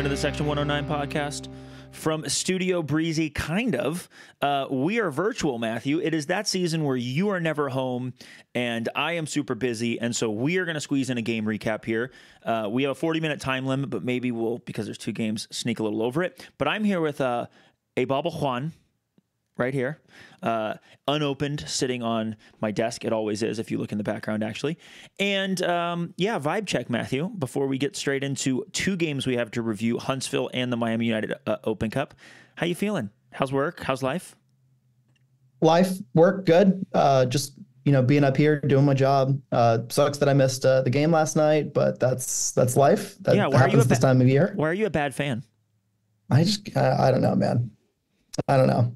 into the Section 109 podcast from Studio Breezy, kind of. Uh, we are virtual, Matthew. It is that season where you are never home and I am super busy. And so we are going to squeeze in a game recap here. Uh, we have a 40 minute time limit, but maybe we'll, because there's two games, sneak a little over it. But I'm here with uh, a Baba Juan right here, uh, unopened, sitting on my desk. It always is if you look in the background, actually. And um, yeah, vibe check, Matthew. Before we get straight into two games we have to review, Huntsville and the Miami United uh, Open Cup. How you feeling? How's work? How's life? Life, work, good. Uh, just you know, being up here doing my job. Uh, sucks that I missed uh, the game last night, but that's that's life. That yeah, happens are you a this ba- time of year. Why are you a bad fan? I just I, I don't know, man. I don't know.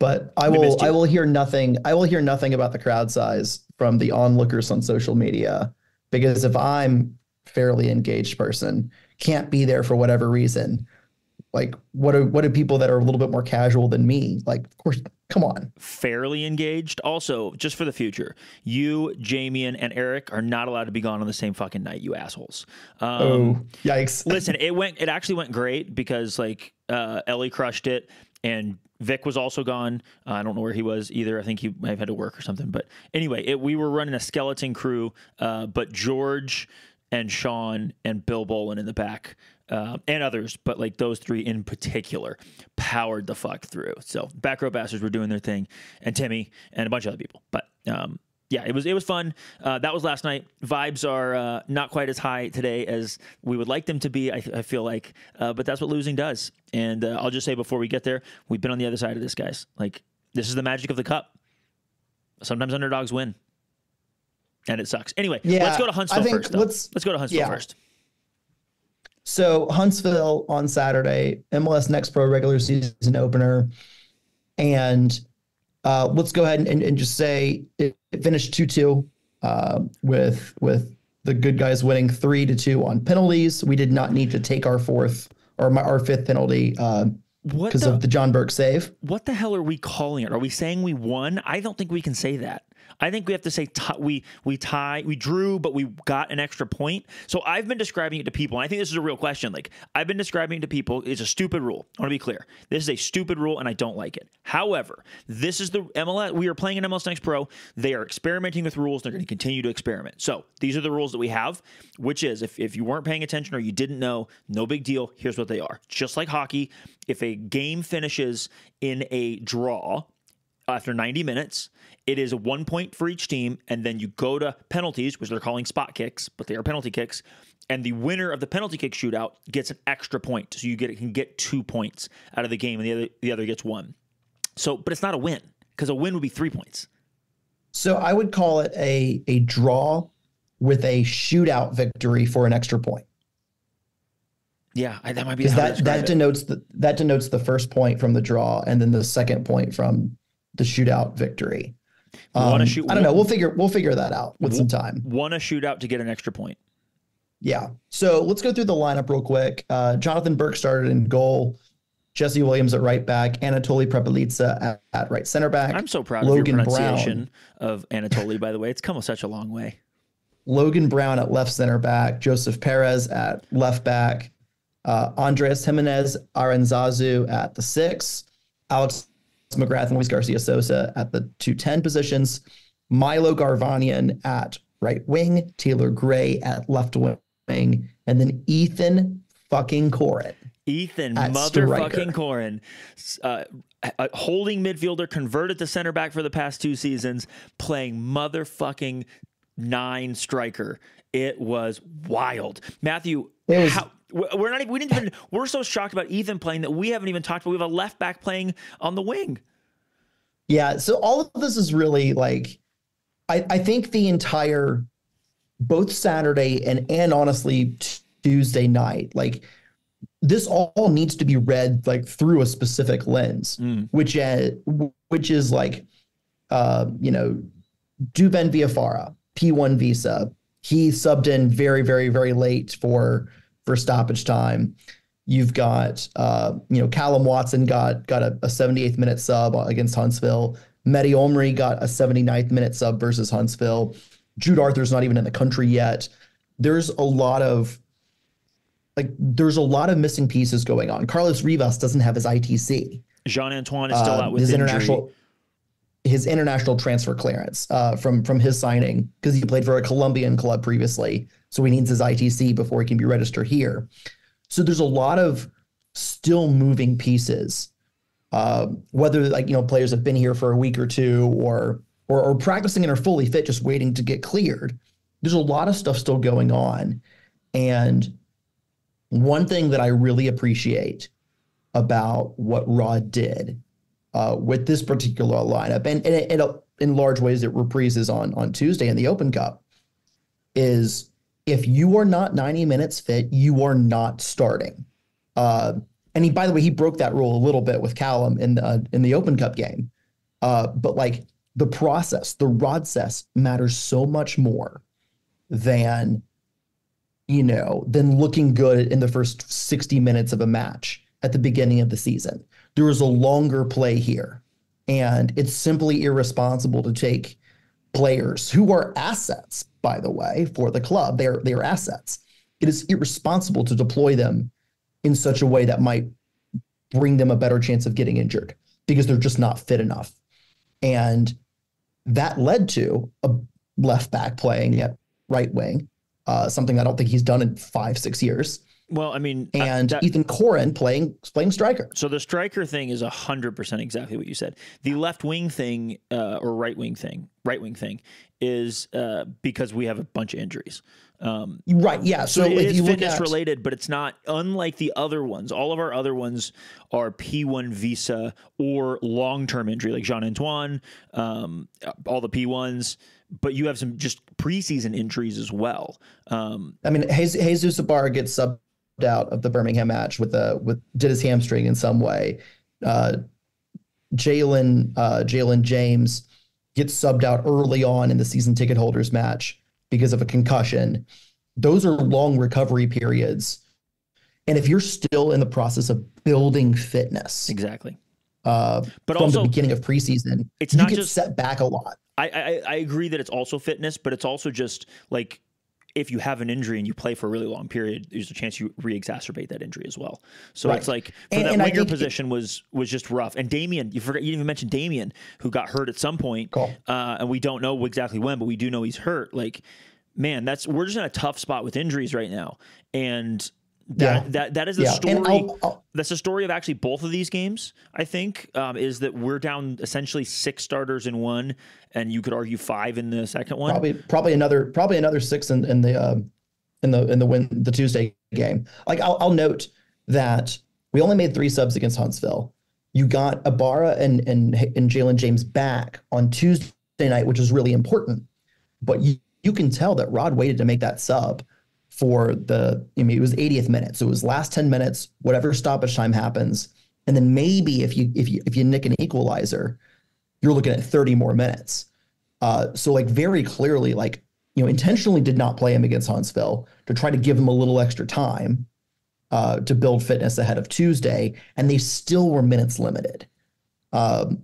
But I We will. I will hear nothing. I will hear nothing about the crowd size from the onlookers on social media because if I'm fairly engaged person can't be there for whatever reason, like what are what are people that are a little bit more casual than me? Like, of course, come on. fairly engaged. Also, just for the future, you, Jamian, and Eric are not allowed to be gone on the same fucking night, you assholes. Um, oh, yikes! listen, it went. It actually went great because like uh, Ellie crushed it, and Vic was also gone. Uh, I don't know where he was either. I think he might have had to work or something. But anyway, it, we were running a skeleton crew, uh, but George and Sean and Bill Bolin in the back. Uh, and others, but like those three in particular, powered the fuck through. So back row bastards were doing their thing, and Timmy and a bunch of other people. But um, yeah, it was it was fun. Uh, that was last night. Vibes are uh, not quite as high today as we would like them to be. I, I feel like, uh, but that's what losing does. And uh, I'll just say before we get there, we've been on the other side of this, guys. Like this is the magic of the cup. Sometimes underdogs win, and it sucks. Anyway, Yeah, let's go to Huntsville first. Though. let's- let's go to Huntsville yeah. first. So Huntsville on Saturday, MLS Next Pro regular season opener, and uh, let's go ahead and, and just say it, it finished two two uh, with with the good guys winning three to two on penalties. We did not need to take our fourth or my, our fifth penalty because the of the John Burke save. what the hell are we calling it? Are we saying we won? I don't think we can say that. I think we have to say ti we we tie we drew, but we got an extra point. So I've been describing it to people, and I think this is a real question. Like I've been describing it to people, it's a stupid rule. I want to be clear. This is a stupid rule, and I don't like it. However, this is the MLS. We are playing in MLS Next Pro. They are experimenting with rules. They're going to continue to experiment. So these are the rules that we have, which is if, if you weren't paying attention or you didn't know, no big deal. Here's what they are. Just like hockey, if a game finishes in a draw, after 90 minutes. It is one point for each team, and then you go to penalties, which they're calling spot kicks, but they are penalty kicks. And the winner of the penalty kick shootout gets an extra point, so you get can get two points out of the game, and the other the other gets one. So, but it's not a win because a win would be three points. So I would call it a a draw with a shootout victory for an extra point. Yeah, I- that might be because how they that that it. denotes the that denotes the first point from the draw and then the second point from the shootout victory. Um, shoot- I don't know. We'll figure we'll figure that out with some time. Won a shootout to get an extra point. Yeah. So let's go through the lineup real quick. Uh, Jonathan Burke started in goal. Jesse Williams at right back. Anatoly Prepelica at, at right center back. I'm so proud Logan of your Brown. pronunciation of Anatoly. By the way, it's come such a long way. Logan Brown at left center back. Joseph Perez at left back. Uh, Andres Jimenez Aranzazu at the six. Alex McGrath and Luis Garcia Sosa at the 210 positions. Milo Garvanian at right wing. Taylor Gray at left wing. And then Ethan fucking Corin. Ethan motherfucking. Corin, uh, holding midfielder, converted to center back for the past two seasons, playing motherfucking nine striker. It was wild, Matthew. It was- how, we're not even. We didn't even. We're so shocked about Ethan playing that we haven't even talked about. We have a left back playing on the wing. Yeah. So all of this is really like, I, I think the entire, both Saturday and and honestly Tuesday night, like this all needs to be read like through a specific lens, Mm. which uh, which is like, uh, you know, Duvan Viafara, P1 visa. He subbed in very very very late for for stoppage time. You've got, uh, you know, Callum Watson got got a, a 78th minute sub against Huntsville. Mehdi Omri got a 79th minute sub versus Huntsville. Jude Arthur's not even in the country yet. There's a lot of like there's a lot of missing pieces going on. Carlos Rivas doesn't have his ITC. Jean Antoine is still Uh, out with his injury. international his international transfer clearance uh, from from his signing because he played for a Colombian club previously, so he needs his ITC before he can be registered here. So there's a lot of still moving pieces. Uh, whether like you know players have been here for a week or two or or, or practicing and are fully fit, just waiting to get cleared. There's a lot of stuff still going on, and one thing that I really appreciate about what Rod did uh, with this particular lineup, and, and it, it, in large ways it reprises on on Tuesday in the Open Cup, is if you are not 90 minutes fit, you are not starting. Uh, and he, by the way, he broke that rule a little bit with Callum in the in the Open Cup game. Uh, but like the process, the rod cess matters so much more than you know than looking good in the first 60 minutes of a match at the beginning of the season. There is a longer play here, and it's simply irresponsible to take players who are assets, by the way, for the club. They're they are assets. It is irresponsible to deploy them in such a way that might bring them a better chance of getting injured because they're just not fit enough. And that led to a left back playing at right wing, uh, something I don't think he's done in five, six years. Well, I mean, uh, And that- Ethan Corin playing playing striker. So the striker thing is hundred percent exactly what you said. The left wing thing uh, or right wing thing, right wing thing, is uh, because we have a bunch of injuries. Um, Right. Yeah. So, so it if is fitness at related, but it's not unlike the other ones. All of our other ones are P1 visa or long term injury, like Jean Antoine, um, all the P1s. But you have some just preseason injuries as well. Um, I mean, Jesus, Ibarra gets subbed out of the Birmingham match with a with did his hamstring in some way. Uh, Jalen uh, Jalen James gets subbed out early on in the season ticket holders match because of a concussion. Those are long recovery periods, and if you're still in the process of building fitness exactly. uh, But from also, the beginning of preseason, it's you not get just- set back a lot. I, I I agree that it's also fitness, but it's also just like if you have an injury and you play for a really long period, there's a chance you re-exacerbate that injury as well. So Right. it's like for And- that and winger think it- position was was just rough. And Damien, you forgot you didn't even mention Damien, who got hurt at some point, Cool. uh, and we don't know exactly when, but we do know he's hurt. Like, man, that's we're just in a tough spot with injuries right now, and that Yeah. that that is the Yeah, story. I'll- I'll- that's the story of actually both of these games. I think um, is that we're down essentially six starters in one, and you could argue five in the second one. probably probably another probably another six in, in the um, in the in the win the Tuesday game. Like I'll, I'll note that we only made three subs against Huntsville. You got Ibarra and and and Jalen James back on Tuesday night, which is really important. But you you can tell that Rod waited to make that sub for the I mean it was 80th minute, so it was last 10 minutes, whatever stoppage time happens, and then maybe if you if you if you nick an equalizer, you're looking at 30 more minutes. Uh, so like very clearly, like you know, intentionally did not play him against Huntsville to try to give him a little extra time uh, to build fitness ahead of Tuesday, and they still were minutes limited. Um,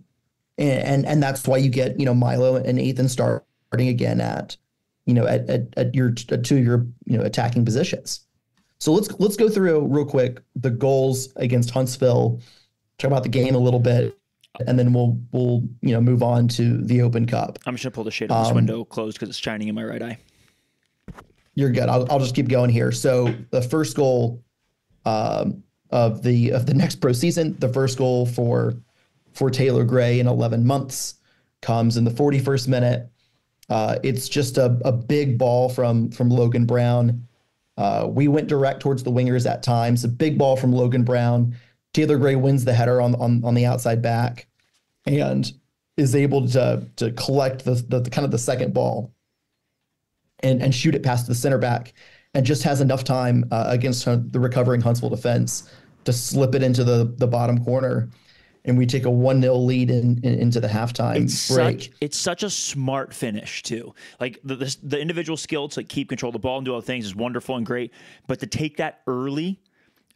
and, and and that's why you get you know Milo and Ethan starting again at you know at at, at your of your you know attacking positions. So let's let's go through real quick the goals against Huntsville, talk about the game a little bit, and then we'll we'll you know move on to the Open Cup. I'm just gonna pull the shade on this Um, window closed because it's shining in my right eye. You're good. I'll, I'll just keep going here. So the first goal um, of the of the next pro season, the first goal for for Taylor Gray in 11 months comes in the 41st minute. Uh, it's just a, a big ball from from Logan Brown. Uh, we went direct towards the wingers at times. A big ball from Logan Brown. Taylor Gray wins the header on on, on the outside back, and is able to to collect the, the, the kind of the second ball and and shoot it past the center back, and just has enough time uh, against the recovering Huntsville defense to slip it into the the bottom corner, and we take a one 0 lead in, in- into the halftime It's break. such it's such a smart finish too. Like the, the the individual skill to keep control of the ball and do other things is wonderful and great, but to take that early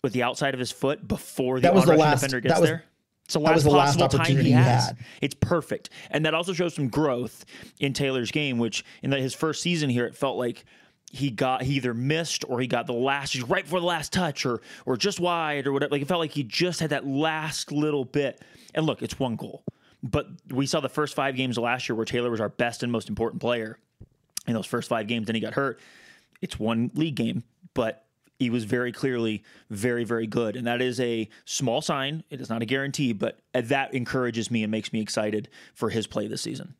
with the outside of his foot before the That was the last- defender gets that was- there. It's the that last was the last possible time opportunity he he has. had. It's perfect, and that also shows some growth in Taylor's game. Which in the, his first season here, it felt like he got he either missed or he got the last right before the last touch or or just wide or whatever. Like it felt like he just had that last little bit. And look, it's one goal. But we saw the first five games of last year where Taylor was our best and most important player in those first five games, then he got hurt. It's one league game, but he was very clearly very, very good. And that is a small sign. It is not a guarantee, but that encourages me and makes me excited for his play this season.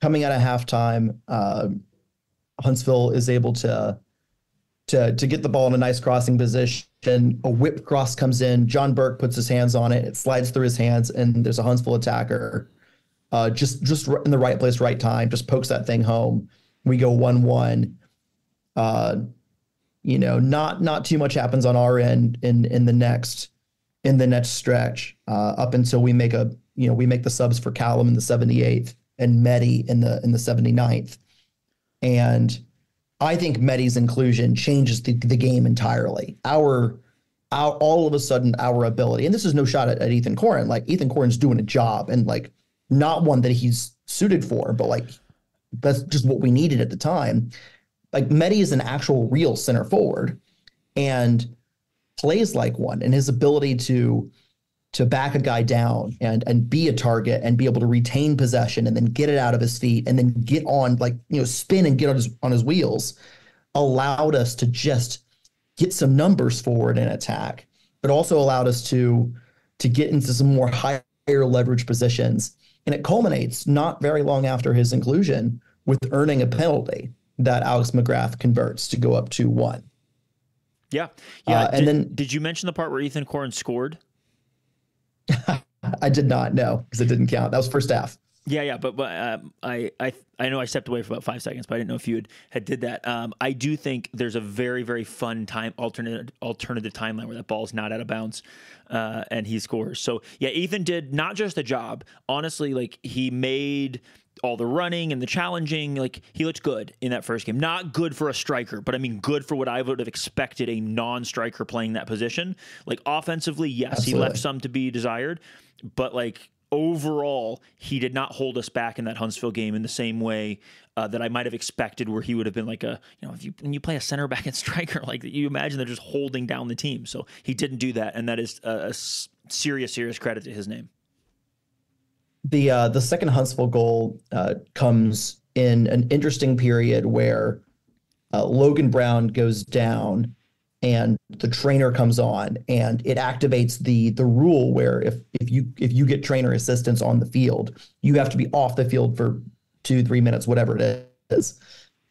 Coming out of halftime, uh, Huntsville is able to to to get the ball in a nice crossing position. A whip cross comes in. John Burke puts his hands on it. It slides through his hands, and there's a Huntsville attacker uh, just just in the right place, right time. Just pokes that thing home. We go one one. Uh, you know, not not too much happens on our end in in the next in the next stretch uh, up until we make a you know we make the subs for Callum in the 78th and Medi in the in the 79th, and I think Medi's inclusion changes the, the game entirely. Our our all of a sudden our ability, and this is no shot at, at Ethan Corin. Like Ethan Corin's doing a job, and like not one that he's suited for, but like that's just what we needed at the time. Like Medi is an actual real center forward and plays like one and his ability to to back a guy down and and be a target and be able to retain possession and then get it out of his feet and then get on like you know spin and get on his on his wheels allowed us to just get some numbers forward in attack but also allowed us to to get into some more higher leverage positions and it culminates not very long after his inclusion with earning a penalty that Alex McGrath converts to go up to 1. Yeah. Yeah. Uh, and did, then did you mention the part where Ethan Corin scored? I did not know because it didn't count. That was first half. Yeah, yeah, but but um, I I I know I stepped away for about five seconds, but I didn't know if you had, had did that. Um, I do think there's a very very fun time alternate alternative timeline where that ball's not out of bounds, uh, and he scores. So yeah, Ethan did not just a job. Honestly, like he made all the running and the challenging. Like he looked good in that first game. Not good for a striker, but I mean good for what I would have expected a non-striker playing that position. Like offensively, yes, Absolutely. he left some to be desired, but like overall, he did not hold us back in that Huntsville game in the same way uh, that I might have expected, where he would have been like a, you know, if you when you play a center back and striker, like you imagine they're just holding down the team. So he didn't do that, and that is a, a serious, serious credit to his name. The uh, the second Huntsville goal uh, comes in an interesting period where uh, Logan Brown goes down and the trainer comes on and it activates the the rule where if if you if you get trainer assistance on the field you have to be off the field for two three minutes whatever it is.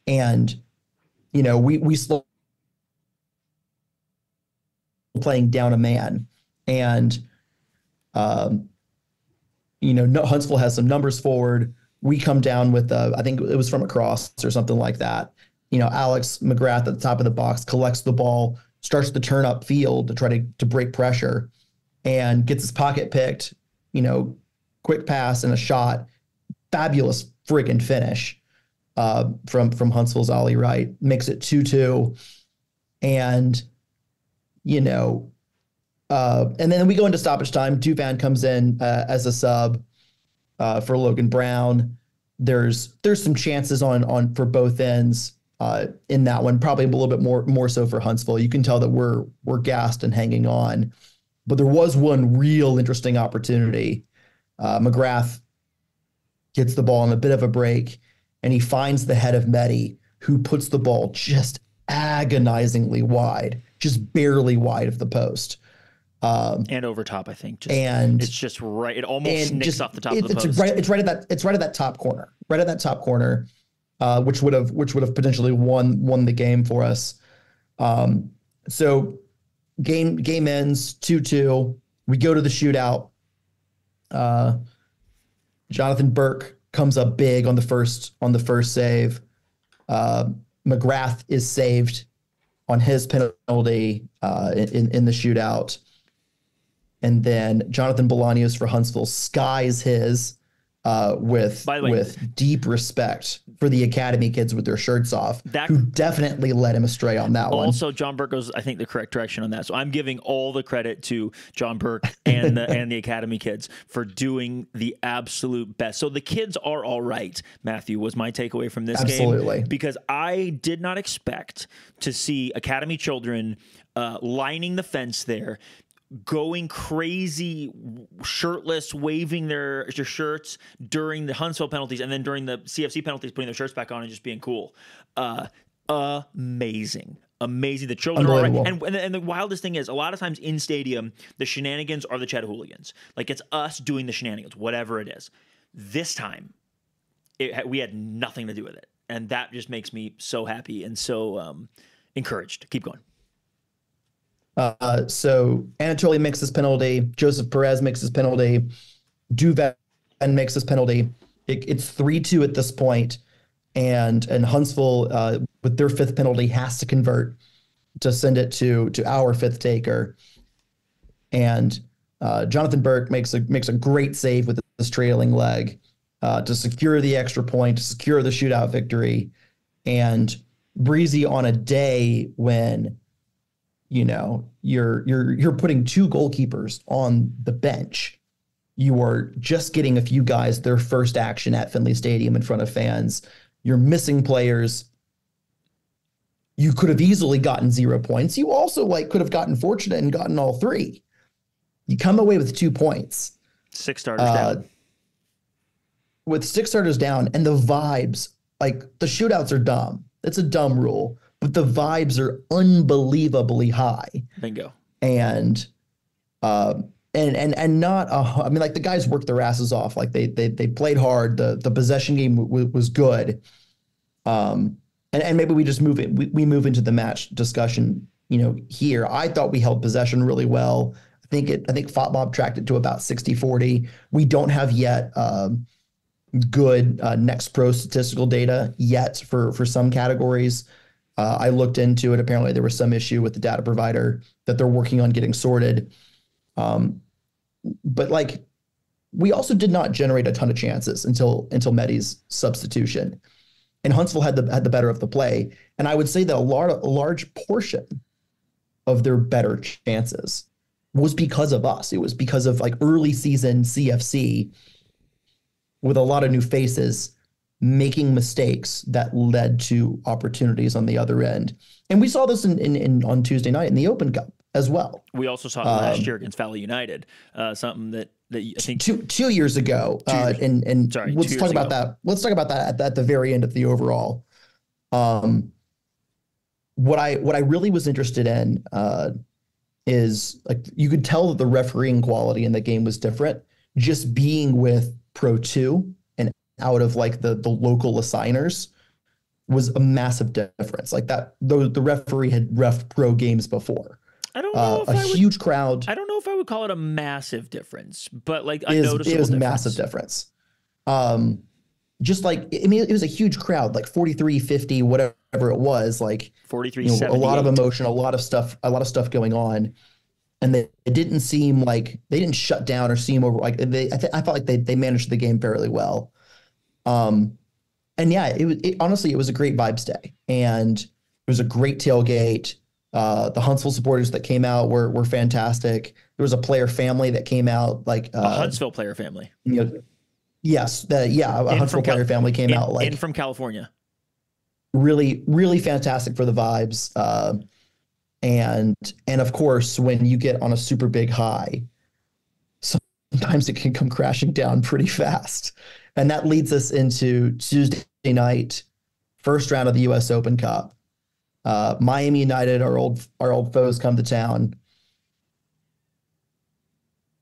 And you know we we slow playing down a man and um you know huntsville has some numbers forward we come down with uh, i think it was from a cross or something like that you know, Alex McGrath at the top of the box collects the ball, starts to turn up field to try to, to break pressure and gets his pocket picked, you know, quick pass and a shot. Fabulous freaking finish uh, from from Huntsville's Ollie Wright. Makes it 2-2. And, you know, uh, and then we go into stoppage time. Duvan comes in uh, as a sub uh, for Logan Brown. There's there's some chances on on for both ends uh, in that one. Probably a little bit more more so for Huntsville. You can tell that we're we're gassed and hanging on. But there was one real interesting opportunity. Uh, McGrath gets the ball on a bit of a break, and he finds the head of Medi, who puts the ball just agonizingly wide, just barely wide of the post. Um, and over top, I think. Just, and it's just right. It almost snicks just, off the top it, of the it's post. Right, it's right at that. It's right at that top corner. Right at that top corner uh, which would have which would have potentially won won the game for us. Um, so game game ends two two. We go to the shootout. Uh, Jonathan Burke comes up big on the first on the first save. Uh, McGrath is saved on his penalty uh, in in the shootout, and then Jonathan Bolaños for Huntsville skies his uh, with way- with deep respect for the academy kids with their shirts off, That- who definitely led him astray on that one. Also, John Burke goes, I think, the correct direction on that. So I'm giving all the credit to John Burke and the and the Academy kids for doing the absolute best. So the kids are all right. Matthew was my takeaway from this Absolutely. game because I did not expect to see Academy children uh, lining the fence there. Going crazy, shirtless, waving their, their shirts during the Huntsville penalties, and then during the CFC penalties, putting their shirts back on and just being cool. Uh, amazing, amazing. The children are right. And, and, and the wildest thing is, a lot of times in stadium, the shenanigans are the Chattahooligans. Like it's us doing the shenanigans, whatever it is. This time, it, we had nothing to do with it, and that just makes me so happy and so um, encouraged. Keep going. Uh, so Anatoly makes his penalty. Joseph Perez makes his penalty. Duvet and makes his penalty. It, it's three two at this point, and and Huntsville uh, with their fifth penalty has to convert to send it to to our fifth taker. And uh, Jonathan Burke makes a makes a great save with his trailing leg uh, to secure the extra point, to secure the shootout victory, and Breezy on a day when you know you're you're you're putting two goalkeepers on the bench. You are just getting a few guys their first action at Finley Stadium in front of fans. You're missing players. You could have easily gotten zero points. You also like could have gotten fortunate and gotten all three. You come away with two points. Six starters uh, down. with six starters down and the vibes like the shootouts are dumb. It's a dumb rule but the vibes are unbelievably high. Bingo. and um and and and not uh, I mean like the guys worked their asses off. Like they they they played hard. The the possession game w- was good. Um and and maybe we just move it we, we move into the match discussion you know here. I thought we held possession really well. I think it I think FOTMOB tracked it to about 60 40 we don't have yet um good uh, next pro statistical data yet for for some categories uh, I looked into it. Apparently, there was some issue with the data provider that they're working on getting sorted. Um, but like, we also did not generate a ton of chances until until Medi's substitution, and Huntsville had the had the better of the play. And I would say that a large a large portion of their better chances was because of us. It was because of like early season CFC with a lot of new faces making mistakes that led to opportunities on the other end. And we saw this in, in, in on Tuesday night in the Open Cup as well. We also saw it last Um, year against Valley United. Uh, something that that I think Two two years ago, uh, and and Sorry, let's talk about ago. that. Let's talk about that at, the- at the very end of the overall. Um, what I what I really was interested in uh, is like you could tell that the refereeing quality in the game was different. Just being with Pro Two out of like the the local assigners was a massive difference. Like that, the the referee had ref pro games before. I don't know Uh, if a I would. huge crowd. I don't know if I would call it a massive difference, but like a is noticeable it was difference. massive difference. Um, just like I mean, it was a huge crowd, like 43, 50, whatever it was. Like 43 you know, a lot of emotion, a lot of stuff, a lot of stuff going on, and they, it didn't seem like they didn't shut down or seem over. Like they, I, th- I felt like they they managed the game fairly well. Um, and yeah, it was it, honestly it was a great vibes day, and it was a great tailgate. Uh, the Huntsville supporters that came out were were fantastic. There was a player family that came out, like a uh, Huntsville player family you know, yes, the, yeah, a In Huntsville from Cal- player family came in, out like in from California. really, really fantastic for the vibes. Uh, and and of course, when you get on a super big high, sometimes it can come crashing down pretty fast. And that leads us into Tuesday night, first round of the U.S. Open Cup. Uh, Miami United, our old our old foes, come to town,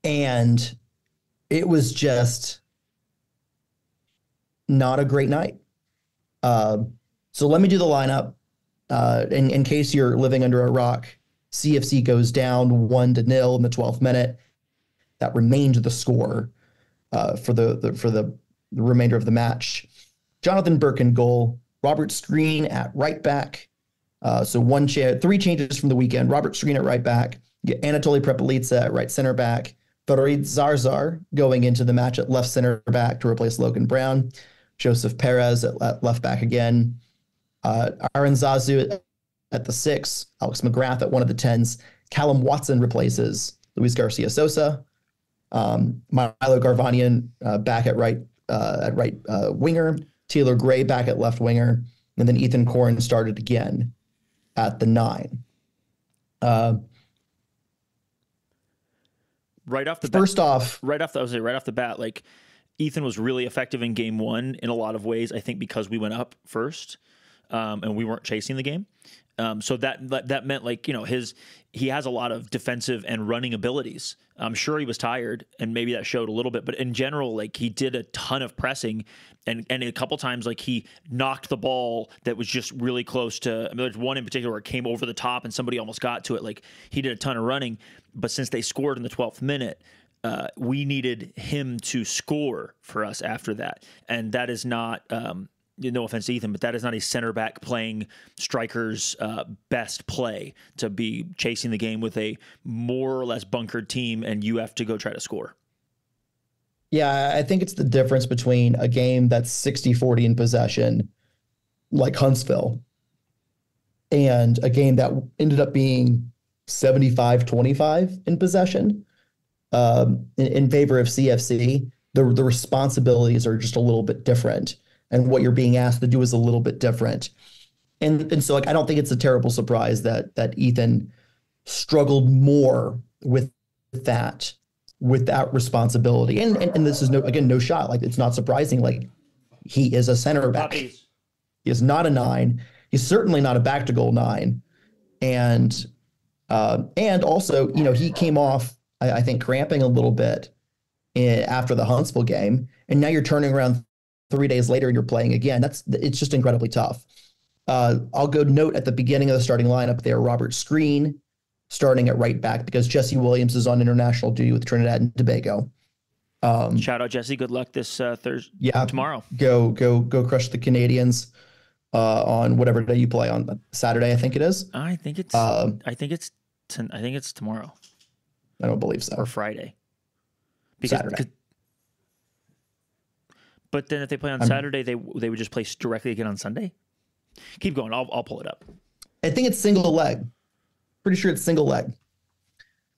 and it was just not a great night. Uh, so let me do the lineup. Uh, in, in case you're living under a rock, CFC goes down one to nil in the 12th minute. That remained the score uh, for the, the for the, the remainder of the match. Jonathan Burke in goal. Robert Screen at right back. Uh, so one cha- three changes from the weekend. Robert Screen at right back. Anatoly Prepelica at right center back. Farid Zarzar going into the match at left center back to replace Logan Brown. Joseph Perez at left back again. Uh, Aranzazu at, at the six. Alex McGrath at one of the tens. Callum Watson replaces Luis Garcia Sosa. Um, Milo Garvanian uh, back at right uh, at right uh, winger. Taylor Gray back at left winger, and then Ethan Corrin started again at the nine. Uh, right off the first bat, off, right off the I was say right off the bat, like Ethan was really effective in game one in a lot of ways. I think because we went up first um, and we weren't chasing the game. Um, so that, that that meant like you know his he has a lot of defensive and running abilities. I'm sure he was tired and maybe that showed a little bit, but in general, like he did a ton of pressing and and a couple times like he knocked the ball that was just really close to. I mean, there's one in particular where it came over the top and somebody almost got to it. Like he did a ton of running, but since they scored in the 12th minute, uh, we needed him to score for us after that, and that is not. Um, no offense to Ethan, but that is not a center back playing striker's uh, best play to be chasing the game with a more or less bunkered team and you have to go try to score. Yeah, I think it's the difference between a game that's 60 40 in possession, like Huntsville, and a game that ended up being 75 25 in possession um, in, in favor of CFC. The, the responsibilities are just a little bit different and what you're being asked to do is a little bit different. And and so like I don't think it's a terrible surprise that that Ethan struggled more with that with that responsibility. And and, and this is no again no shot like it's not surprising like he is a center back. He is not a 9. He's certainly not a back to goal 9. And uh, and also, you know, he came off I, I think cramping a little bit in, after the Huntsville game and now you're turning around three days later and you're playing again. That's it's just incredibly tough. Uh, I'll go note at the beginning of the starting lineup there, Robert Screen starting at right back because Jesse Williams is on international duty with Trinidad and Tobago. Um, Shout out Jesse. Good luck this uh, Thursday. Yeah, tomorrow. Go go go crush the Canadians uh, on whatever day you play on Saturday. I think it is. I think it's. Uh, I think it's. T- I think it's tomorrow. I don't believe so. Or Friday. Because, Saturday. But then if they play on I'm, Saturday, they they would just play directly again on Sunday. Keep going. I'll I'll pull it up. I think it's single leg. Pretty sure it's single leg.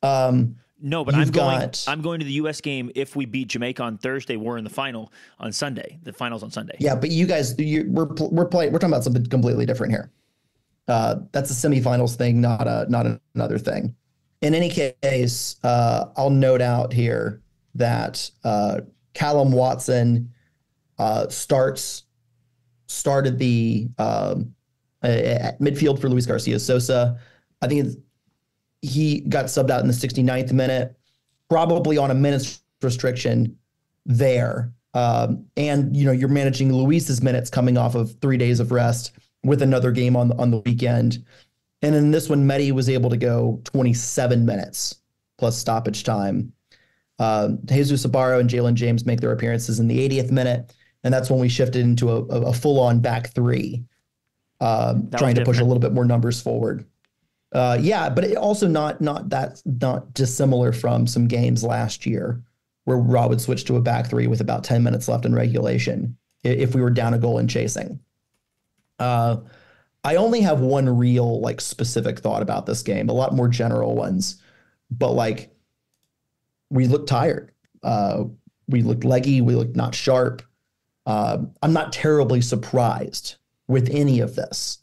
Um, no, but I'm going. Got, I'm going to the U.S. game. If we beat Jamaica on Thursday, we're in the final on Sunday. The finals on Sunday. Yeah, but you guys, you, we're we're playing. We're talking about something completely different here. Uh, that's a semifinals thing, not a not another thing. In any case, uh, I'll note out here that uh, Callum Watson uh, starts started the um, at midfield for Luis Garcia Sosa. I think he got subbed out in the 69th minute, probably on a minutes restriction there. Um, and you know you're managing Luis's minutes coming off of three days of rest with another game on on the weekend. And in this one, Medi was able to go 27 minutes plus stoppage time. Uh, Jesus Ibarra and Jalen James make their appearances in the 80th minute and that's when we shifted into a, a full on back three, um, trying to push a little bit more numbers forward. Uh, yeah, but it also not not that not dissimilar from some games last year where Raw would switch to a back three with about ten minutes left in regulation if we were down a goal and chasing. Uh, I only have one real like specific thought about this game, a lot more general ones, but like we looked tired. Uh, we looked leggy. We looked not sharp. Uh, I'm not terribly surprised with any of this.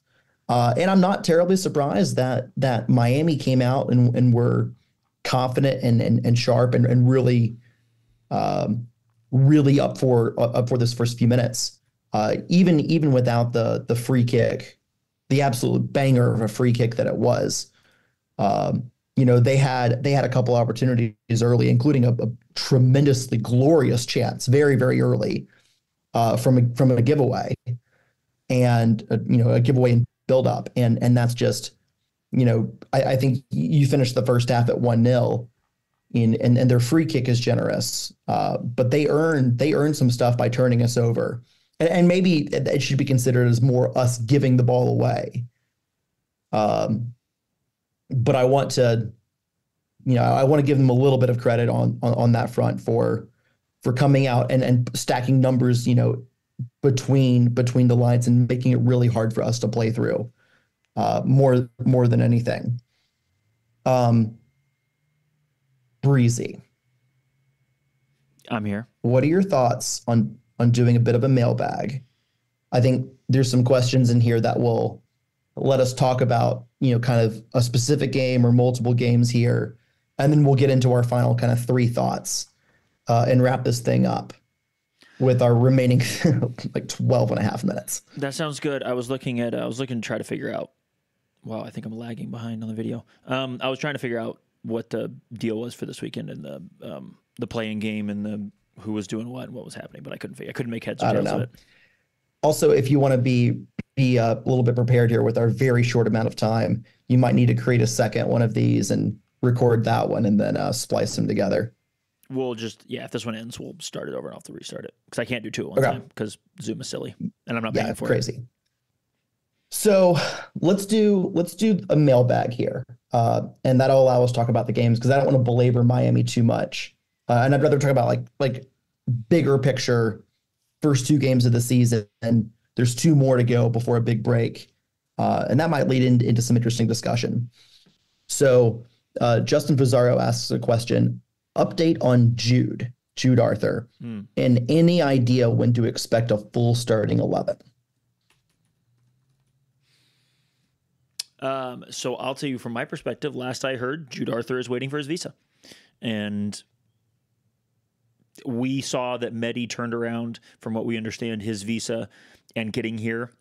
Uh, and I'm not terribly surprised that that Miami came out and, and were confident and and, and sharp and, and really um, really up for up for this first few minutes. Uh, even even without the the free kick, the absolute banger of a free kick that it was. Um, you know they had they had a couple opportunities early, including a, a tremendously glorious chance very very early uh, from a, from a giveaway, and uh, you know a giveaway and build up, and and that's just you know I, I think you finished the first half at one 0 in and, and their free kick is generous, uh, but they earn they earn some stuff by turning us over, and, and maybe it should be considered as more us giving the ball away. Um, but I want to you know, I want to give them a little bit of credit on, on on that front for for coming out and and stacking numbers, you know, between between the lines and making it really hard for us to play through. Uh, more more than anything. Um, Breezy, I'm here. what are your thoughts on on doing a bit of a mailbag? I think there's some questions in here that will let us talk about, you know, kind of a specific game or multiple games here, and then we'll get into our final kind of three thoughts uh, and wrap this thing up with our remaining like 12 and a half minutes. That sounds good. I was looking at. I was looking to try to figure out. Wow, I think I'm lagging behind on the video. Um, I was trying to figure out what the deal was for this weekend and the um, the playing game and the who was doing what and what was happening, but I couldn't figure. I couldn't make heads or tails of it. Also, if you want to be be uh, a little bit prepared here with our very short amount of time, you might need to create a second one of these and record that one and then uh, splice them together. We'll just yeah. If this one ends, we'll start it over and I'll have to restart it because I can't do two at one Okay. time because Zoom is silly and I'm not yeah, paying for it. crazy. So let's do let's do a mailbag here, uh, and that'll allow us to talk about the games because I don't want to belabor Miami too much, uh, and I'd rather talk about like like bigger picture first two games of the season, and there's two more to go before a big break, uh, and that might lead in, into some interesting discussion. So uh, Justin Pizarro asks a question: Update on Jude, Jude Arthur, Hmm. and any idea when to expect a full starting eleven? Um, so I'll tell you from my perspective. Last I heard, Jude Arthur is waiting for his visa, and we saw that Medi turned around, from what we understand, his visa and getting here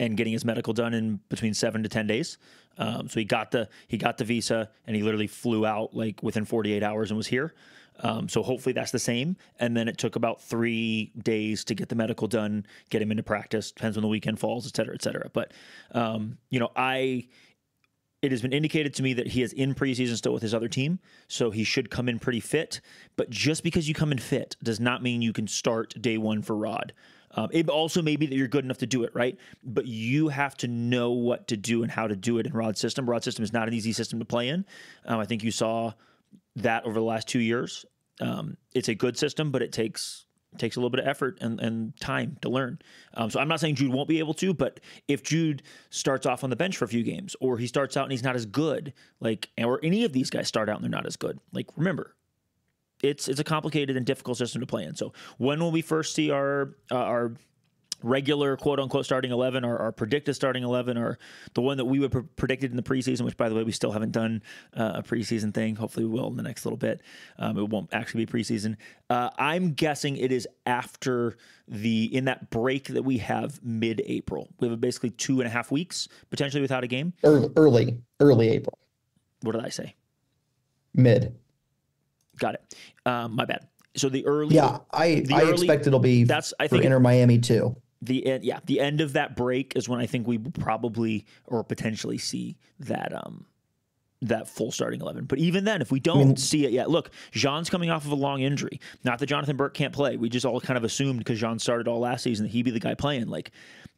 and getting his medical done in between seven to ten days. Um, so he got the he got the visa and he literally flew out like within 48 hours and was here. Um, so hopefully that's the same. And then it took about three days to get the medical done, get him into practice. Depends when the weekend falls, et cetera, et cetera. But um, you know, I it has been indicated to me that he is in preseason still with his other team, so he should come in pretty fit. But just because you come in fit does not mean you can start day one for Rod. Um, it also may be that you're good enough to do it, right? But you have to know what to do and how to do it in Rod's system. Rod's system is not an easy system to play in. Um, I think you saw that over the last two years. Um, it's a good system, but it takes takes a little bit of effort and, and time to learn. Um, so I'm not saying Jude won't be able to, but if Jude starts off on the bench for a few games, or he starts out and he's not as good, like, or any of these guys start out and they're not as good, like, remember, it's it's a complicated and difficult system to play in. So when will we first see our uh, our regular quote unquote starting 11 or our predicted starting 11 or the one that we would pre- predicted in the preseason which by the way we still haven't done uh, a preseason thing. Hopefully we will in the next little bit. Um, it won't actually be preseason. Uh, i'm guessing it is after the in that break that we have mid-april. We have basically two and a half weeks potentially without a game. Early, early, early April, what did i say? Mid. Got it. Um, my bad. So the early Yeah, I I early- expect it'll be that's i think Inter Miami too. the end yeah the end of that break is when i think we probably or potentially see that um that full starting 11 but even then if we don't see it yet look jean's coming off of a long injury. Not that jonathan burke can't play. We just all kind of assumed because jean started all last season that he'd be the guy playing. Like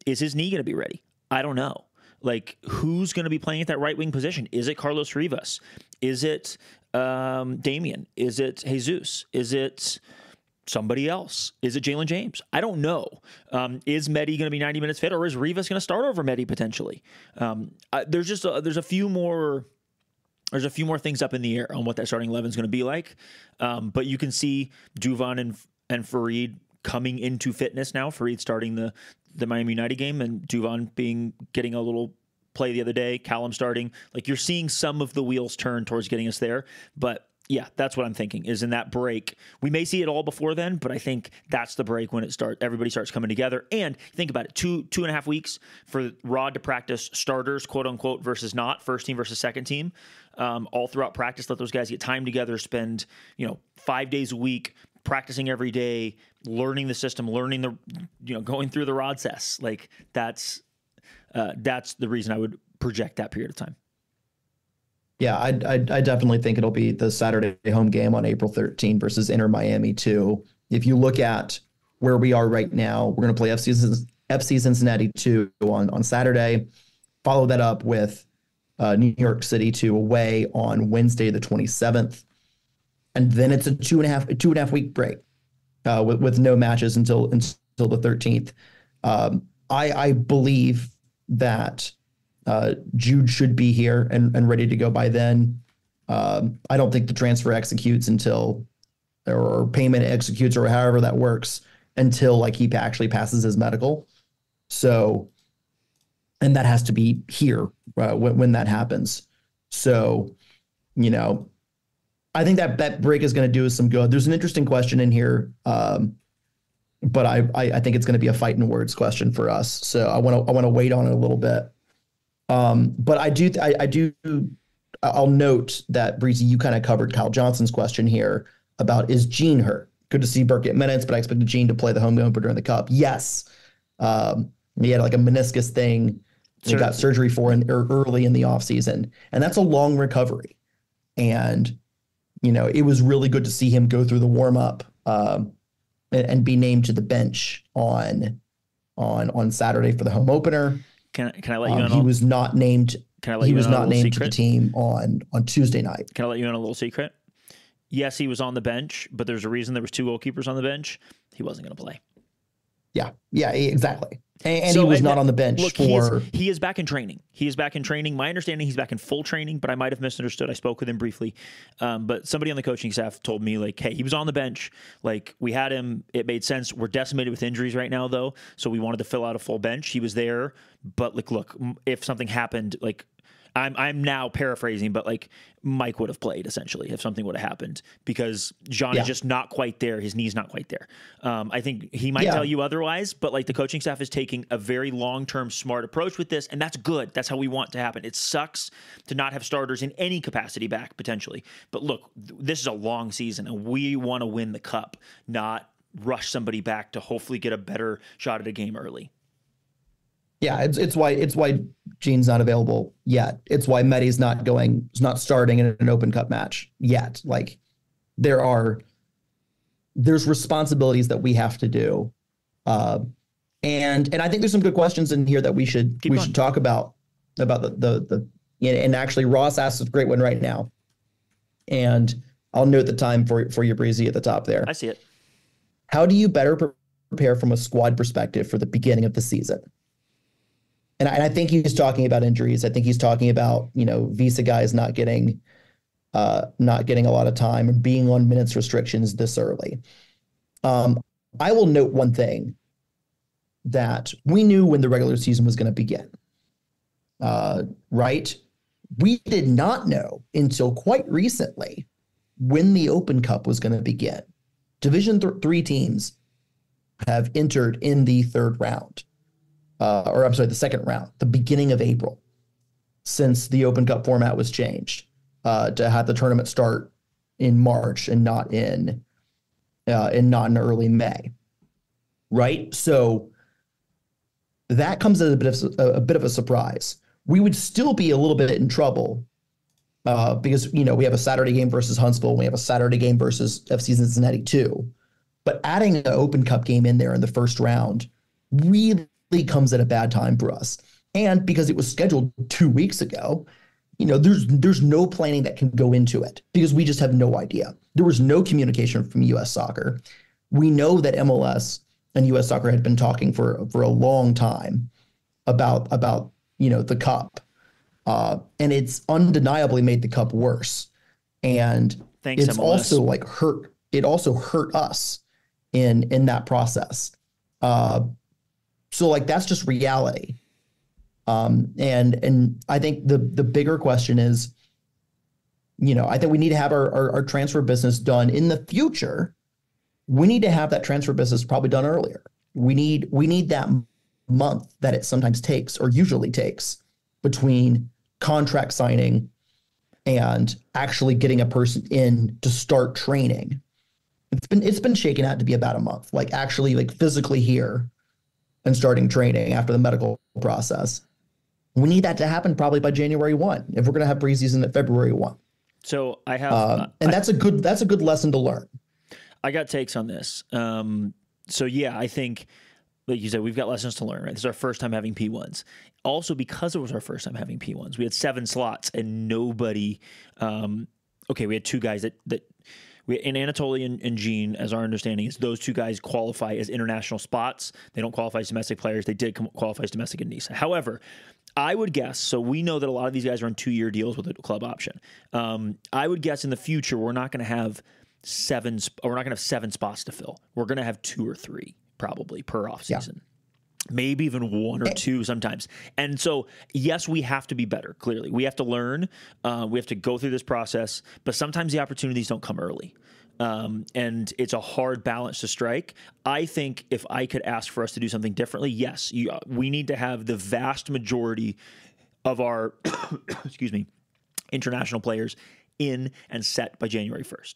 is his knee going to be ready? I don't know. Like who's going to be playing at that right wing position? Is it carlos rivas? Is it um damien is it jesus is it somebody else? Is it Jalen James? I don't know. Um, is Medi going to be 90 minutes fit, or is Rivas going to start over Medi potentially? Um, I, there's just a, there's a few more there's a few more things up in the air on what that starting 11 is going to be like. Um, but you can see Duvan and and Farid coming into fitness now. Farid starting the the Miami United game, and Duvan being getting a little play the other day. Callum starting. Like you're seeing some of the wheels turn towards getting us there, but. Yeah, that's what I'm thinking. Is in that break, we may see it all before then, but I think that's the break when it starts. Everybody starts coming together, and think about it: two two and a half weeks for Rod to practice starters, quote unquote, versus not first team versus second team, um, all throughout practice. Let those guys get time together, spend you know five days a week practicing every day, learning the system, learning the you know going through the Rod tests. Like that's uh, that's the reason I would project that period of time. Yeah, I, I I definitely think it'll be the Saturday home game on April 13 versus Inter Miami too. If you look at where we are right now, we're going to play FC, FC Cincinnati 2 on on Saturday. Follow that up with uh, New York City two away on Wednesday, the 27th. And then it's a two and a half, two and a half week break uh, with, with no matches until, until the 13th. Um, I, I believe that uh, Jude should be here and, and ready to go by then. Um, I don't think the transfer executes until, or payment executes, or however that works, until like he actually passes his medical. So, and that has to be here uh, when, when that happens. So, you know, I think that that break is going to do us some good. There's an interesting question in here, um, but I, I, I think it's going to be a fight in words question for us. So I want to I want to wait on it a little bit. Um, but I do I, I do I'll note that Breezy, you kind of covered Kyle Johnson's question here about is Gene hurt? Good to see Burke get minutes, but I expected Gene to play the home opener during the cup. Yes. Um, he had like a meniscus thing. He got surgery for in, early in the offseason. And that's a long recovery. And, you know, it was really good to see him go through the warm up um, and, be named to the bench on on on Saturday for the home opener. Can, can I let you um, He was not named. Can I let he was not named secret? to the team on on Tuesday night. Can I let you in a little secret? Yes, he was on the bench, but there's a reason there was two goalkeepers on the bench. He wasn't going to play. Yeah, yeah, exactly. And, and so, he was and not on the bench look, for. He is, he is, back in training. He is back in training. My understanding, he's back in full training, but I might have misunderstood. I spoke with him briefly, um, but somebody on the coaching staff told me like, "Hey, he was on the bench. Like we had him. It made sense. We're decimated with injuries right now, though, so we wanted to fill out a full bench. He was there, but like, look, if something happened, like I'm I'm now paraphrasing, but like Mike would have played essentially if something would have happened because John yeah. is just not quite there. His knee's not quite there. Um, I think he might yeah. tell you otherwise, but like the coaching staff is taking a very long term smart approach with this, and that's good. That's how we want to happen. It sucks to not have starters in any capacity back potentially, but look, this is a long season, and we want to win the cup, not rush somebody back to hopefully get a better shot at a game early. Yeah, it's it's why it's why Gene's not available yet. It's why Medi's not going, is not starting in an Open Cup match yet. Like there are, there's responsibilities that we have to do, uh, and and I think there's some good questions in here that we should Keep we should talk about about the the the and actually Ross asks a great one right now, and I'll note the time for for your breezy at the top there. I see it. How do you better prepare from a squad perspective for the beginning of the season? And I, and I, think he's talking about injuries. I think he's talking about you know visa guys not getting uh, not getting a lot of time and being on minutes restrictions this early. Um, I will note one thing that we knew when the regular season was going to begin. Uh, right? We did not know until quite recently when the Open Cup was going to begin. Division th- three teams have entered in the third round uh, or I'm sorry, the second round, the beginning of April, since the Open Cup format was changed uh, to have the tournament start in March and not in uh, and not in early May, right? So that comes as a bit of a, a bit of a surprise. We would still be a little bit in trouble uh, because you know we have a Saturday game versus Huntsville, we have a Saturday game versus FC Cincinnati too. But adding an Open Cup game in there in the first round really comes at a bad time for us. And because it was scheduled two weeks ago, you know, there's there's no planning that can go into it because we just have no idea. There was no communication from U.S. Soccer. We know that MLS and U.S. Soccer had been talking for for a long time about about you know the cup, uh, and it's undeniably made the cup worse. And Thanks, it's MLS. also like hurt. It also hurt us in in that process. Uh, so like that's just reality. Um, and and I think the the bigger question is, you know, I think we need to have our, our, our transfer business done in the future. We need to have that transfer business probably done earlier. We need we need that month that it sometimes takes or usually takes between contract signing and actually getting a person in to start training. It's been it's been shaken out to be about a month, like actually like physically here and starting training after the medical process. We need that to happen probably by January one if we're going to have preseason at February one. So I have, uh, and I, that's a good that's a good lesson to learn. I got takes on this. Um, so yeah, I think like you said, we've got lessons to learn. Right, this is our first time having P1s. Also, because it was our first time having P1s, we had seven slots and nobody. Um, okay, we had two guys that that we in Anatoly and, and Gene, as our understanding is, those two guys qualify as international spots. They don't qualify as domestic players. They did qualify as domestic in NISA. However, I would guess. So we know that a lot of these guys are on two-year deals with a club option. Um, I would guess in the future we're not going to have seven. We're not going to have seven spots to fill. We're going to have two or three probably per off season. Yeah maybe even one or two sometimes. And so, yes, we have to be better. Clearly, we have to learn. Uh, we have to go through this process. But sometimes the opportunities don't come early. Um, and it's a hard balance to strike. I think if I could ask for us to do something differently, yes, you, uh, we need to have the vast majority of our, excuse me, international players in and set by January 1st.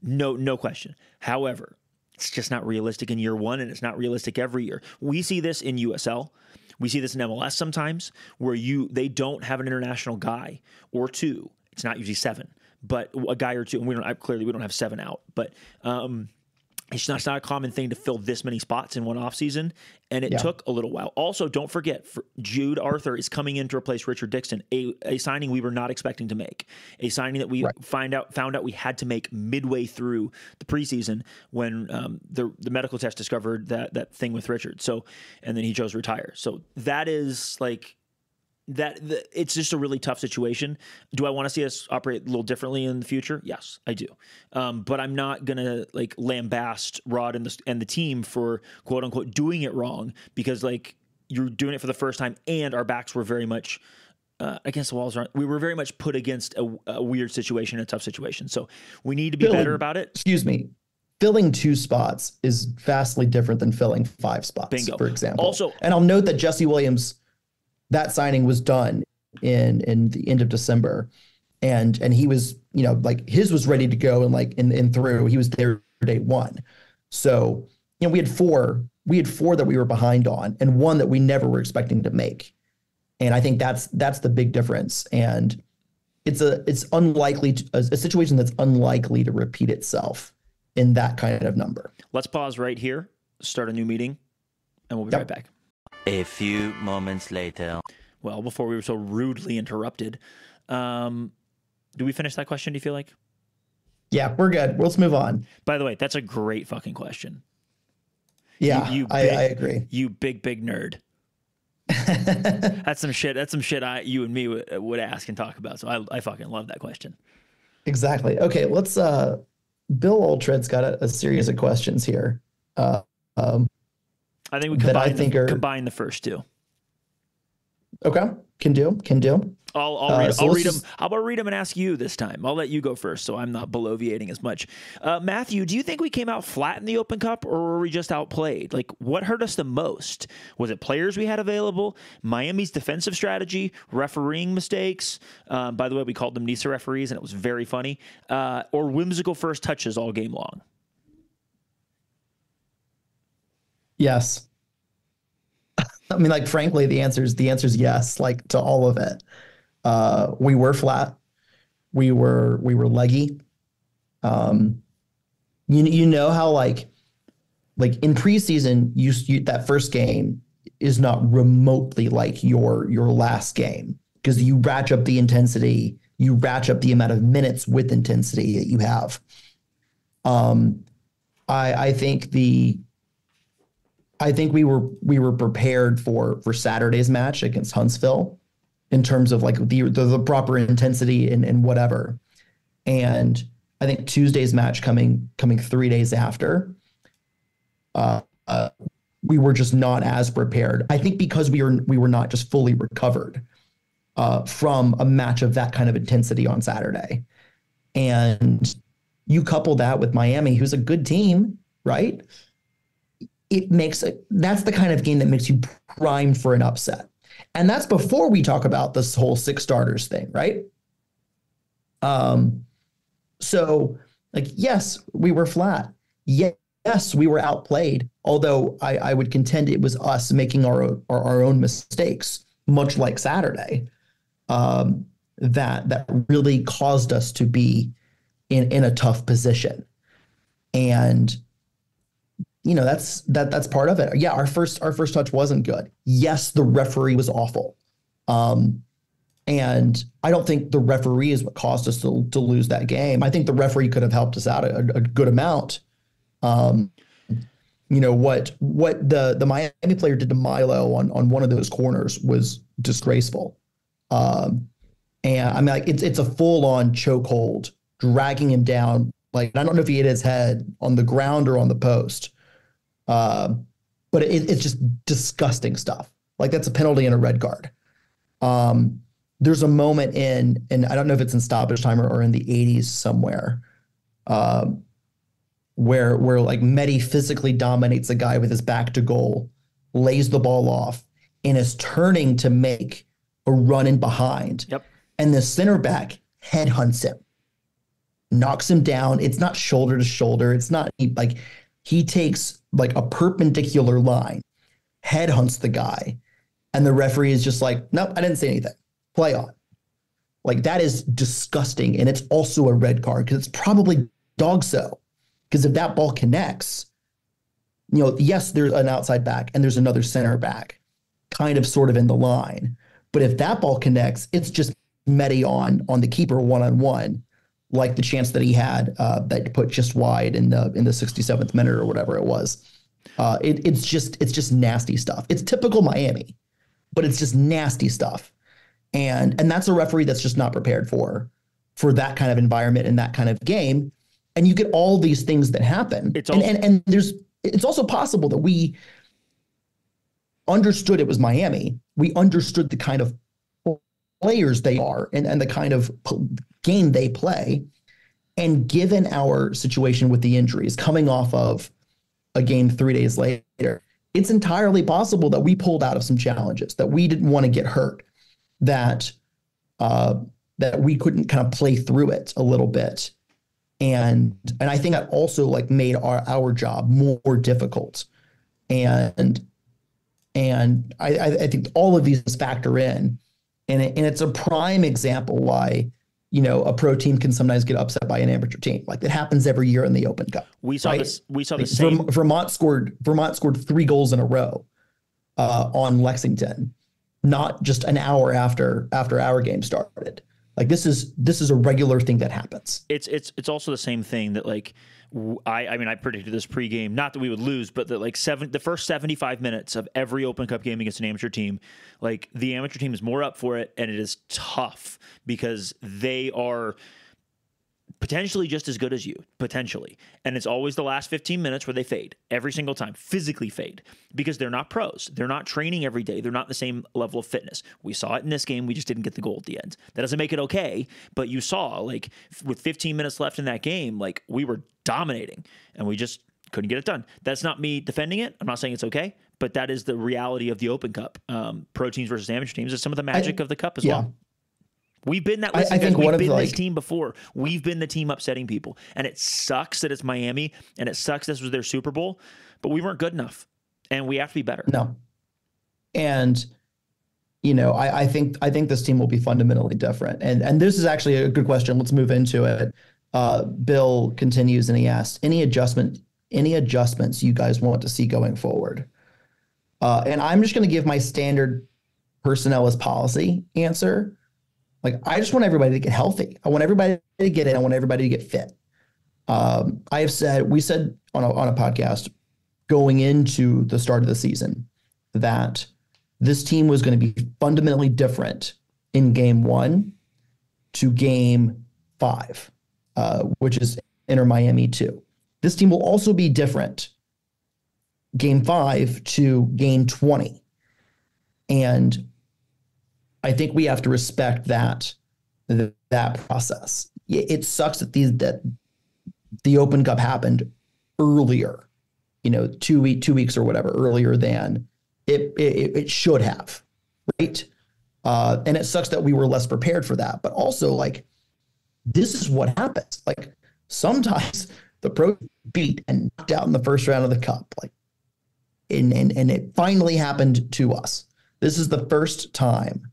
No, no question. However, it's just not realistic in year one, and it's not realistic every year. We see this in USL. We see this in MLS sometimes, where you they don't have an international guy or two. It's not usually seven but a guy or two. And we don't clearly we don't have seven out, but um, it's not, it's not a common thing to fill this many spots in one offseason, and it yeah. took a little while. Also, don't forget, Jude Arthur is coming in to replace Richard Dixon, a, a signing we were not expecting to make, a signing that we right. find out found out we had to make midway through the preseason when um, the the medical test discovered that that thing with Richard. So, and then he chose to retire. So that is like that the, it's just a really tough situation. Do I want to see us operate a little differently in the future? Yes, I do. Um, but I'm not gonna like lambaste Rod and the and the team for quote unquote doing it wrong because like you're doing it for the first time and our backs were very much uh, against the walls. We were very much put against a, a, weird situation, a tough situation. So we need to be filling, better about it. Excuse me. Filling two spots is vastly different than filling five spots, Bingo. for example. Also, and I'll note that Jesse Williams that signing was done in in the end of December, and and he was you know like his was ready to go and like in in through he was there day one, so you know we had four we had four that we were behind on and one that we never were expecting to make, and I think that's that's the big difference and it's a it's unlikely to, a, a situation that's unlikely to repeat itself in that kind of number. Let's pause right here, start a new meeting, and we'll be yep. right back. A few moments later. Well, before we were so rudely interrupted, um, do we finish that question? Do you feel like? Yeah, we're good. Let's move on. By the way, that's a great fucking question. Yeah, you, you big, I, I, agree. You big big nerd. that's some shit. That's some shit. I you and me w- would ask and talk about. So I I fucking love that question. Exactly. Okay, let's. uh Bill Oldtread's got a, a series of questions here. Uh, um, I think we combine, I think the, are, combine the first two. Okay, can do, can do. I'll, I'll read, uh, so I'll read them. How about read them and ask you this time? I'll let you go first, so I'm not bloviating as much. Uh, Matthew, do you think we came out flat in the Open Cup, or were we just outplayed? Like, what hurt us the most? Was it players we had available, Miami's defensive strategy, refereeing mistakes? Um, by the way, we called them NISA referees, and it was very funny. Uh, or whimsical first touches all game long. Yes. I mean, like, frankly, the answer is the answer is yes, like to all of it. Uh, we were flat. We were we were leggy. Um, you you know how like like in preseason, you, you that first game is not remotely like your your last game because you ratchet up the intensity, you ratchet up the amount of minutes with intensity that you have. Um, I I think the I think we were we were prepared for for Saturday's match against Huntsville in terms of like the the, the proper intensity and, and whatever. And I think Tuesday's match coming coming three days after, uh, uh, we were just not as prepared. I think because we were we were not just fully recovered uh, from a match of that kind of intensity on Saturday, and you couple that with Miami, who's a good team, right? It makes that's the kind of game that makes you primed for an upset. And that's before we talk about this whole six starters thing, right? Um, so like, yes, we were flat. Yes, we were outplayed. Although I, I would contend it was us making our, our, our own mistakes, much like Saturday, um, that that really caused us to be in in a tough position. And you know that's that that's part of it. Yeah, our first our first touch wasn't good. Yes, the referee was awful. Um, and I don't think the referee is what caused us to, to lose that game. I think the referee could have helped us out a, a good amount. Um, you know what what the the Miami player did to Milo on on one of those corners was disgraceful. Um, and I mean, like it's it's a full on chokehold, dragging him down. Like I don't know if he hit his head on the ground or on the post, uh, but it, it's just disgusting stuff. Like that's a penalty and a red card. Um, there's a moment in, and I don't know if it's in stoppage time or, or in the 80s somewhere, um, where where like Medi physically dominates a guy with his back to goal, lays the ball off, and is turning to make a run in behind. Yep. And the center back headhunts him, knocks him down. It's not shoulder to shoulder. It's not like he takes like a perpendicular line, headhunts the guy, and the referee is just like, nope, I didn't say anything play on. Like that is disgusting. And it's also a red card because it's probably dog so. Because if that ball connects, you know, yes, there's an outside back and there's another center back kind of sort of in the line. But if that ball connects, it's just Medi on on the keeper one on one, like the chance that he had uh, that put just wide in the in the 67th minute or whatever it was. Uh, it, it's just it's just nasty stuff. It's typical Miami, but it's just nasty stuff and and that's a referee that's just not prepared for for that kind of environment and that kind of game and you get all these things that happen It's and, also- and and there's it's also possible that we understood it was Miami we understood the kind of players they are and, and the kind of game they play and given our situation with the injuries coming off of a game three days later it's entirely possible that we pulled out of some challenges that we didn't want to get hurt that uh, that we couldn't kind of play through it a little bit, and and I think that also like made our our job more difficult, and and I I think all of these factor in, and it, and it's a prime example why you know a pro team can sometimes get upset by an amateur team like it happens every year in the Open Cup. We saw Right. this. We saw the Like, same. Vermont scored Vermont scored three goals in a row uh, on Lexington, not just an hour after after our game started. Like this is this is a regular thing that happens. it's it's it's also the same thing that like I I mean I predicted this pregame not that we would lose but that like seven the first 75 minutes of every Open Cup game against an amateur team like the amateur team is more up for it and it is tough because they are potentially just as good as you potentially. And it's always the last 15 minutes where they fade every single time physically fade because they're not pros. They're not training every day. They're not the same level of fitness. We saw it in this game. We just didn't get the goal at the end. That doesn't make it okay but you saw like with 15 minutes left in that game like we were dominating and we just couldn't get it done. That's not me defending it. I'm not saying it's okay but that is the reality of the open cup. Um, pro teams versus amateur teams is some of the magic of the cup as yeah. well We've been that. I- I think we've been the, this like- team before. We've been the team upsetting people, and it sucks that it's Miami, and it sucks this was their Super Bowl, but we weren't good enough, and we have to be better. No, and you know I, I think I think this team will be fundamentally different. And and this is actually a good question. Let's move into it. Uh, Bill continues and he asks any adjustment any adjustments you guys want to see going forward. Uh, and I'm just going to give my standard personnel as policy answer. Like I just want everybody to get healthy. I want everybody to get in. I want everybody to get fit. Um, I have said we said on a, on a podcast going into the start of the season that this team was going to be fundamentally different in game one to game five, uh, which is Inter Miami two. This team will also be different game five to game 20. And I think we have to respect that that process. It sucks that these that the Open Cup happened earlier, you know, two week two weeks or whatever earlier than it it, it should have, right? Uh, and it sucks that we were less prepared for that. But also, like, this is what happens. Like sometimes the pro beat and knocked out in the first round of the cup, like, and and and it finally happened to us. This is the first time.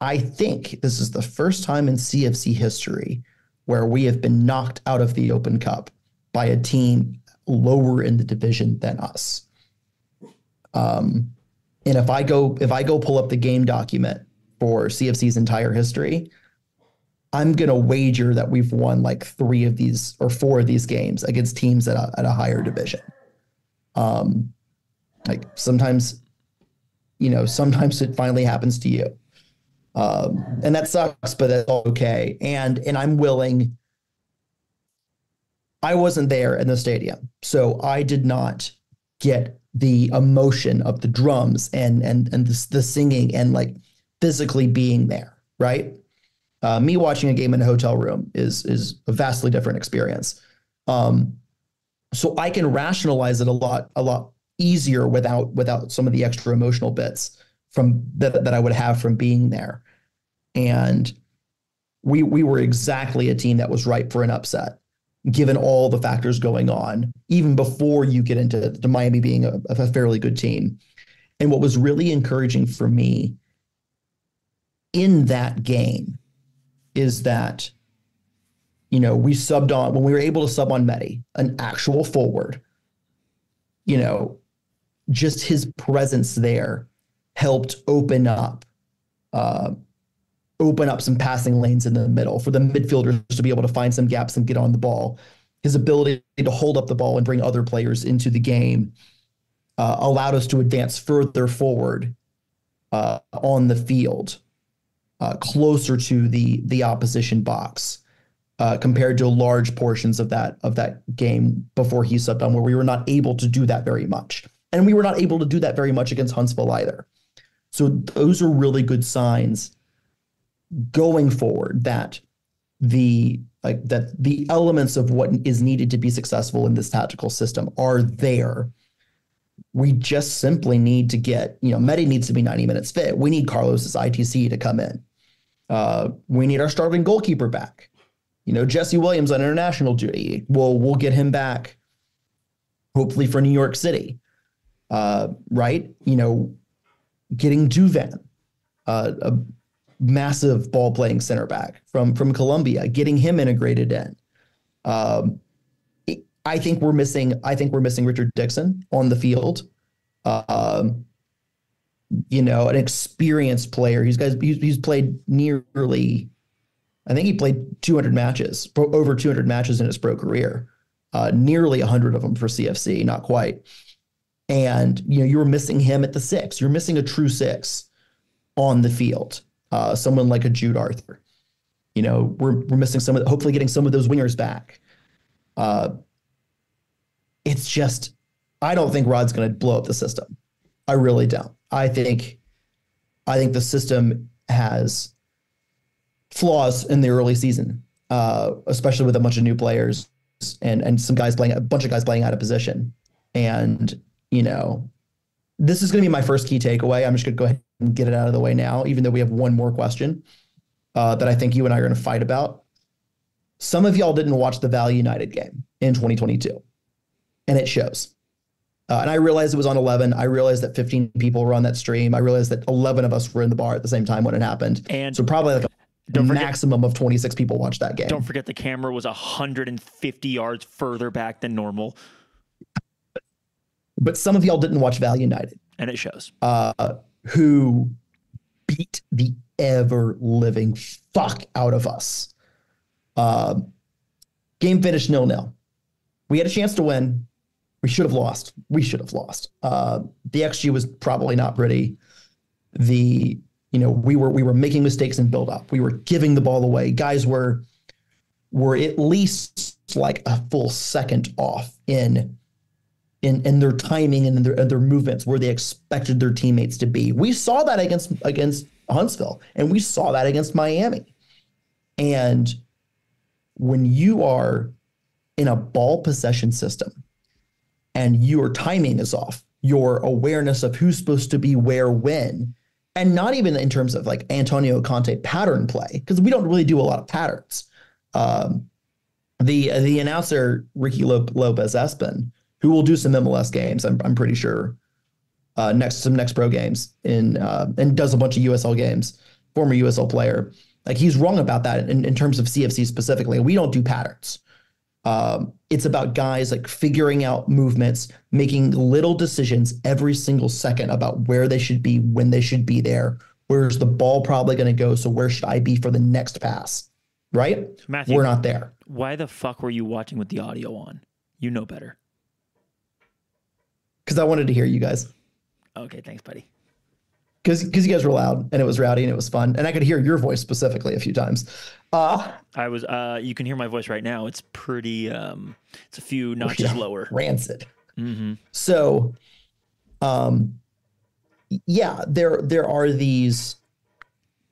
I think this is the first time in CFC history where we have been knocked out of the Open Cup by a team lower in the division than us. Um, and if I go if I go pull up the game document for CFC's entire history, I'm gonna wager that we've won like three of these or four of these games against teams at a, at a higher division. Um, like sometimes, you know, sometimes it finally happens to you, um, and that sucks, but that's okay. And and I'm willing. I wasn't there in the stadium, so I did not get the emotion of the drums and and and the, the singing and like physically being there, right? Uh, me watching a game in a hotel room is is a vastly different experience. Um, so I can rationalize it a lot a lot easier without without some of the extra emotional bits from that that I would have from being there. And we we were exactly a team that was ripe for an upset, given all the factors going on, even before you get into the Miami being a, a fairly good team. And what was really encouraging for me in that game is that you know we subbed on when we were able to sub on Medi, an actual forward. You know, just his presence there helped open up uh, open up some passing lanes in the middle for the midfielders to be able to find some gaps and get on the ball. His ability to hold up the ball and bring other players into the game uh, allowed us to advance further forward uh, on the field, uh, closer to the the opposition box. Uh, compared to large portions of that of that game before he subbed on, where we were not able to do that very much. And we were not able to do that very much against Huntsville either. So those are really good signs going forward that the like that the elements of what is needed to be successful in this tactical system are there. We just simply need to get, you know, Medi needs to be 90 minutes fit. We need Carlos's ITC to come in. Uh, we need our starting goalkeeper back. You know, Jesse Williams on international duty. We'll we'll get him back, hopefully for New York City uh, right? You know, getting Duvan, uh, a massive ball playing center back from from Colombia, getting him integrated in. Um, I think we're missing. I think we're missing Richard Dixon on the field. Um, you know, an experienced player. He's guys. He's, he's played nearly. I think he played 200 matches, over 200 matches in his pro career. Uh, nearly 100 of them for CFC, not quite and you know you were missing him at the six. You're missing a true six on the field. Uh, someone like a Jude Arthur. You know, we're we're missing some of hopefully getting some of those wingers back. Uh, it's just I don't think Rod's going to blow up the system. I really don't. I think I think the system has flaws in the early season, uh, especially with a bunch of new players and and some guys playing a bunch of guys playing out of position. And you know, this is going to be my first key takeaway. I'm just going to go ahead get it out of the way now, even though we have one more question uh, that I think you and I are going to fight about. Some of y'all didn't watch the Valley United game in 2022, and it shows. Uh, and I realized it was on 11. I realized that 15 people were on that stream. I realized that 11 of us were in the bar at the same time when it happened. And so probably like a maximum forget, of 26 people watched that game. Don't forget the camera was 150 yards further back than normal. But some of y'all didn't watch Valley United. And it shows. Uh, who beat the ever living fuck out of us. Uh, game finished nil nil. We had a chance to win. We should have lost. We should have lost. Uh, the XG was probably not pretty. The you know we were we were making mistakes in build up. We were giving the ball away. Guys were were at least like a full second off in in, in their timing and in their, in their movements where they expected their teammates to be. We saw that against against Huntsville, and we saw that against Miami. And when you are in a ball possession system and your timing is off, your awareness of who's supposed to be where when, and not even in terms of like Antonio Conte pattern play, because we don't really do a lot of patterns. Um, the the announcer Ricky Lopez Espin who will do some MLS games. I'm I'm pretty sure. Uh, next some next pro games in uh, and does a bunch of USL games. Former USL player, like he's wrong about that in, in terms of CFC specifically. We don't do patterns. Um, it's about guys like figuring out movements, making little decisions every single second about where they should be, when they should be there. Where's the ball probably going to go? So where should I be for the next pass? Right? Matthew, We're not there. Why the fuck were you watching with the audio on? You know better. Because I wanted to hear you guys. Okay, thanks, buddy. Because because you guys were loud and it was rowdy and it was fun. And I could hear your voice specifically a few times. Uh I was. Uh, you can hear my voice right now. It's pretty. Um, it's a few notches yeah, lower. Rancid. hmm So, um, yeah, there there are these.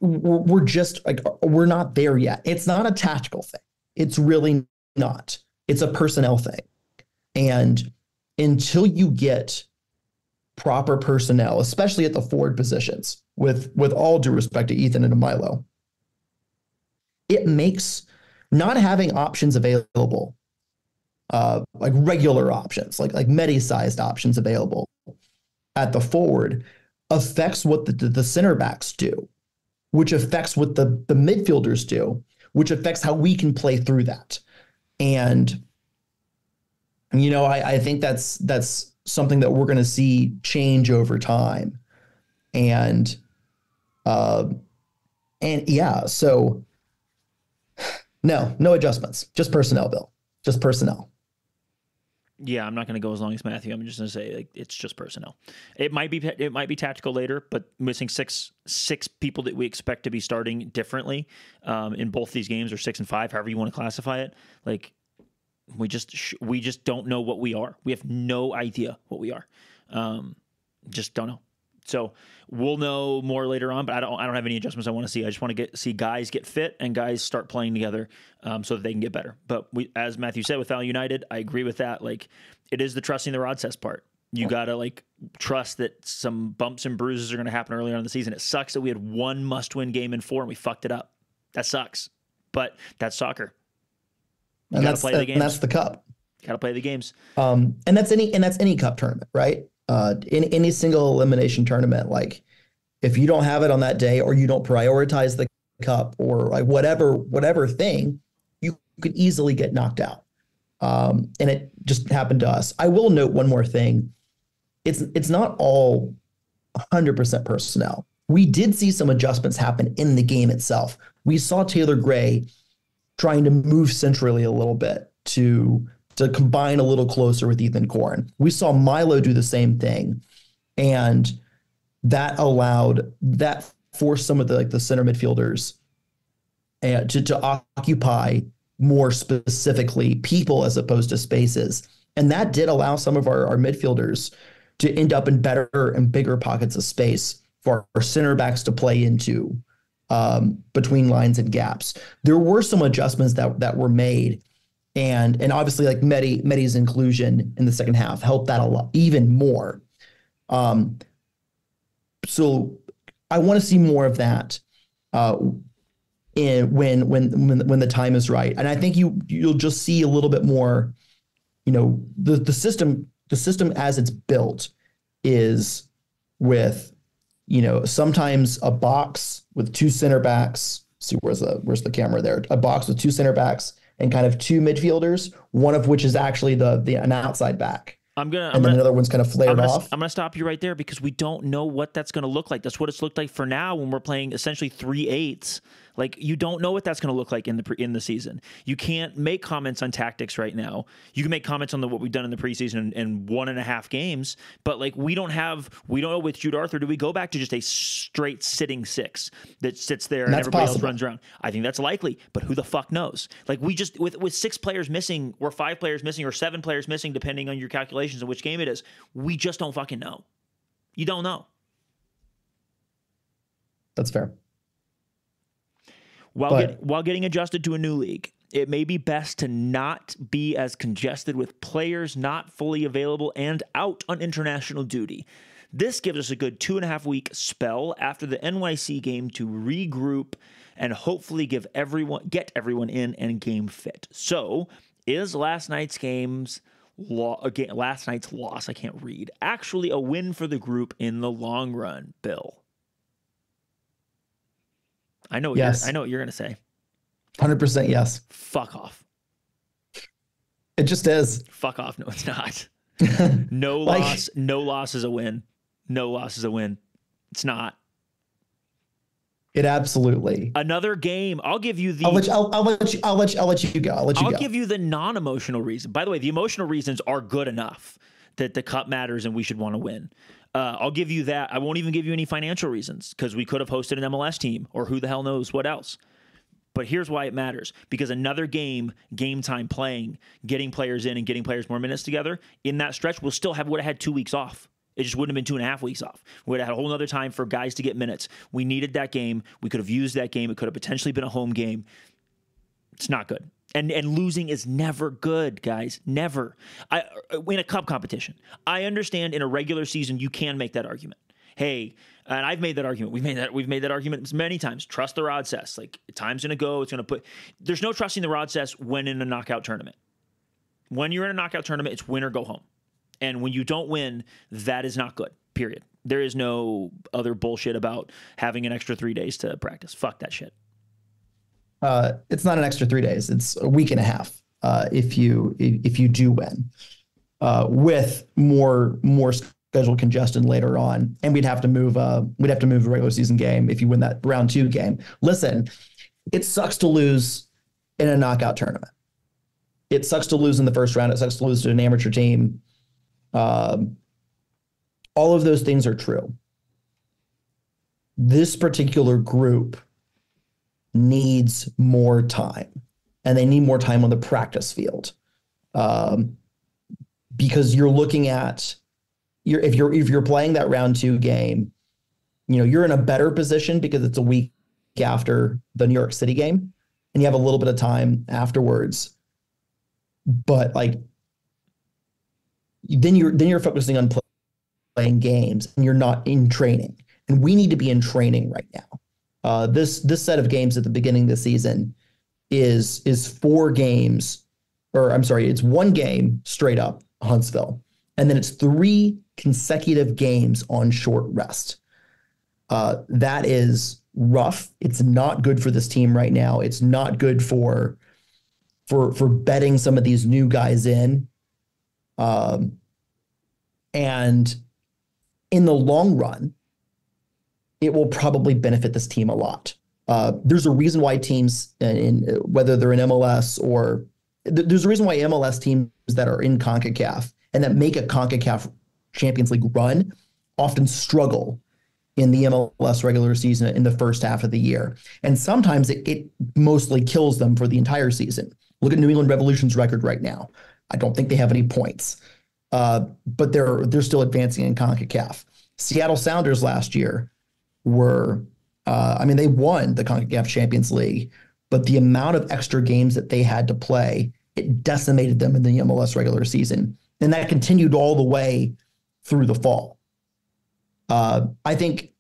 We're, we're just like we're not there yet. It's not a tactical thing. It's really not. It's a personnel thing, and until you get proper personnel, especially at the forward positions, with with all due respect to Ethan and to Milo, it makes not having options available uh, like regular options, like like medi-sized options available at the forward, affects what the, the center backs do, which affects what the the midfielders do, which affects how we can play through that. And you know, I, I think that's that's something that we're going to see change over time, and uh, and yeah, so no, no adjustments, just personnel, Bill, just personnel. Yeah, I'm not going to go as long as Matthew. I'm just going to say like it's just personnel. It might be it might be tactical later, but missing six six people that we expect to be starting differently um, in both these games, or six and five, however you want to classify it. Like we just sh- we just don't know what we are. We have no idea what we are. Um, just don't know. So we'll know more later on, but I don't I don't have any adjustments I want to see. I just want to get see guys get fit and guys start playing together um, so that they can get better. But we, as Matthew said with Val United, I agree with that. Like it is the trusting the rod test part. You gotta like trust that some bumps and bruises are gonna happen early on in the season. It sucks that we had one must win game in four and we fucked it up. That sucks. But that's soccer. You and that's play the and that's the cup. Gotta play the games. Um, and that's any and that's any cup tournament, right? Uh, in any single elimination tournament, like if you don't have it on that day or you don't prioritize the cup or like whatever whatever thing, you could easily get knocked out. Um, and it just happened to us. I will note one more thing. It's it's not all 100% personnel. We did see some adjustments happen in the game itself. We saw Taylor Gray trying to move centrally a little bit to to combine a little closer with Ethan Korn. We saw Milo do the same thing, and that allowed that forced some of the like the center midfielders and to to occupy more specifically people as opposed to spaces, and that did allow some of our, our midfielders to end up in better and bigger pockets of space for our center backs to play into um, between lines and gaps. There were some adjustments that that were made, and and obviously like Medi Medi's inclusion in the second half helped that a lot even more. Um, so I want to see more of that. Uh, in when when when when the time is right, and I think you you'll just see a little bit more. You know the the system the system as it's built is with you know, sometimes a box with two center backs. See where's the where's the camera there? A box with two center backs and kind of two midfielders, one of which is actually the the an outside back. I'm gonna I'm And then gonna another one's kind of I'm flared gonna, off. I'm gonna stop you right there because we don't know what that's gonna look like. That's what it's looked like for now when we're playing essentially three eights. Like you don't know what that's gonna look like in the pre- in the season. You can't make comments on tactics right now. You can make comments on the what we've done in the preseason in, in one and a half games, but like we don't have we don't know with Jude Arthur. Do we go back to just a straight sitting six that sits there and, That's everybody else runs around? I think that's likely, but who the fuck knows? Like we just with with six players missing, or five players missing, or seven players missing, depending on your calculations of which game it is. We just don't fucking know. You don't know. That's fair. While But- get, while getting adjusted to a new league, it may be best to not be as congested with players not fully available and out on international duty. This gives us a good two and a half week spell after the NYC game to regroup and hopefully give everyone get everyone in and game fit. So, is last night's games lo- again last night's loss I can't read actually a win for the group in the long run, Bill? I know what Yes. you're, I know what you're going to say. Hundred percent yes. Fuck off. It just is. Fuck off. No, it's not. No Like- loss. No loss is a win. No loss is a win. It's not. It absolutely. Another game. I'll give you the. I'll let you, I'll, I'll let you. I'll let you. I'll let you go. I'll let you I'll go. give you the non-emotional reason. By the way, the emotional reasons are good enough that the cup matters and we should want to win. Uh, I'll give you that. I won't even give you any financial reasons because we could have hosted an MLS team or who the hell knows what else. But here's why it matters because another game, game time playing, getting players in and getting players more minutes together in that stretch, we'll still have would have had two weeks off. It just wouldn't have been two and a half weeks off. We would have had a whole other time for guys to get minutes. We needed that game. We could have used that game. It could have potentially been a home game. It's not good. And and losing is never good, guys. Never. I uh, in a cup competition. I understand in a regular season you can make that argument. Hey, and I've made that argument. We've made that we've made that argument many times. Trust the rod cess. Like time's gonna go. It's gonna put. There's no trusting the rod cess when in a knockout tournament. When you're in a knockout tournament, it's win or go home. And when you don't win, that is not good. Period. There is no other bullshit about having an extra three days to practice. Fuck that shit. Uh, it's not an extra three days. It's a week and a half uh, if you if you do win, uh, with more more schedule congestion later on, and we'd have to move. Uh, we'd have to move a regular season game if you win that round two game. Listen, it sucks to lose in a knockout tournament. It sucks to lose in the first round. It sucks to lose to an amateur team. Um, all of those things are true. This particular group needs more time and they need more time on the practice field. Um, because you're looking at you're if you're if you're playing that round two game you know you're in a better position because it's a week after the new york city game and you have a little bit of time afterwards. But like then you're then you're focusing on play, playing games and you're not in training. And we need to be in training right now uh, this this set of games at the beginning of the season is is four games, or I'm sorry, it's one game straight up Huntsville, and then it's three consecutive games on short rest. Uh, that is rough. It's not good for this team right now. It's not good for for for betting some of these new guys in. Um, and in the long run, it will probably benefit this team a lot. Uh, there's a reason why teams, in, in whether they're in MLS or th- there's a reason why MLS teams that are in CONCACAF and that make a CONCACAF Champions League run often struggle in the MLS regular season in the first half of the year. And sometimes it, it mostly kills them for the entire season. Look at New England Revolution's record right now. I don't think they have any points, uh, but they're they're still advancing in CONCACAF. Seattle Sounders last year were, uh, I mean, they won the CONCACAF Champions League, but the amount of extra games that they had to play, it decimated them in the MLS regular season. And that continued all the way through the fall. Uh, I think,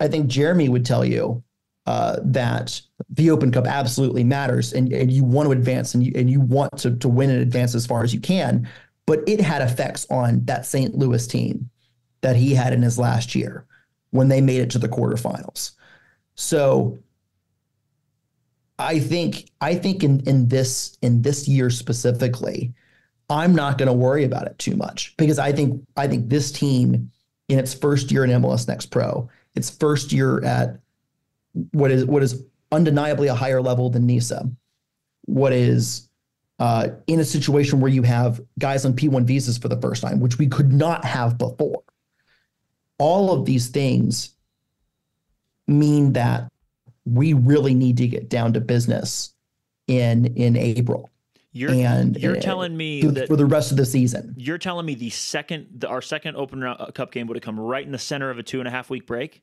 I think Jeremy would tell you uh, that the Open Cup absolutely matters, and, and you want to advance, and you and you want to to win and advance as far as you can. But it had effects on that St. Louis team that he had in his last year when they made it to the quarterfinals. So I think I think in in this in this year specifically, I'm not going to worry about it too much because I think I think this team in its first year in MLS Next Pro, its first year at what is what is undeniably a higher level than NISA, what is uh, in a situation where you have guys on P1 visas for the first time, which we could not have before. All of these things mean that we really need to get down to business in in April You're and you're uh, telling me for, that for the rest of the season. you're telling me the second the, our second Open uh, Cup game would have come right in the center of a two and a half week break.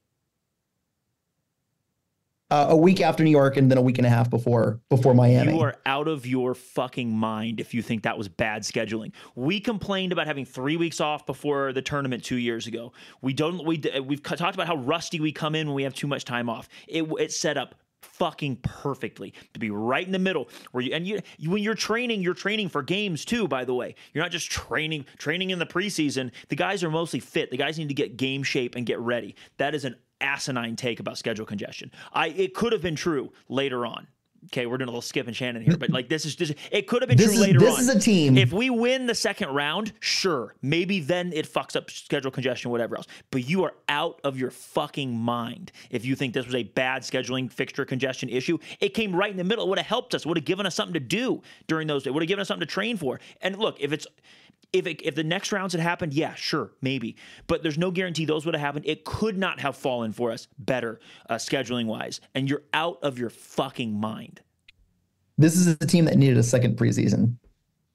Uh, a week after New York, and then a week and a half before before Miami. You are out of your fucking mind if you think that was bad scheduling. We complained about having three weeks off before the tournament two years ago. We don't. We we've talked about how rusty we come in when we have too much time off. It it's set up fucking perfectly to be right in the middle where you and you, you when you're training you're training for games too by the way you're not just training training in the preseason the guys are mostly fit the guys need to get game shape and get ready that is an asinine take about schedule congestion i it could have been true later on Okay, we're doing a little skip and Shannon here, but like this is just it could have been This true is later this on. This is a team. If we win the second round, sure, maybe then it fucks up schedule congestion, whatever else. But you are out of your fucking mind if you think this was a bad scheduling fixture congestion issue. It came right in the middle. It would have helped us. Would have given us something to do during those. It would have given us something to train for. And look, if it's if it, if the next rounds had happened, yeah, sure, maybe. But there's no guarantee those would have happened. It could not have fallen for us better uh, scheduling wise. And you're out of your fucking mind. this is a team that needed a second preseason,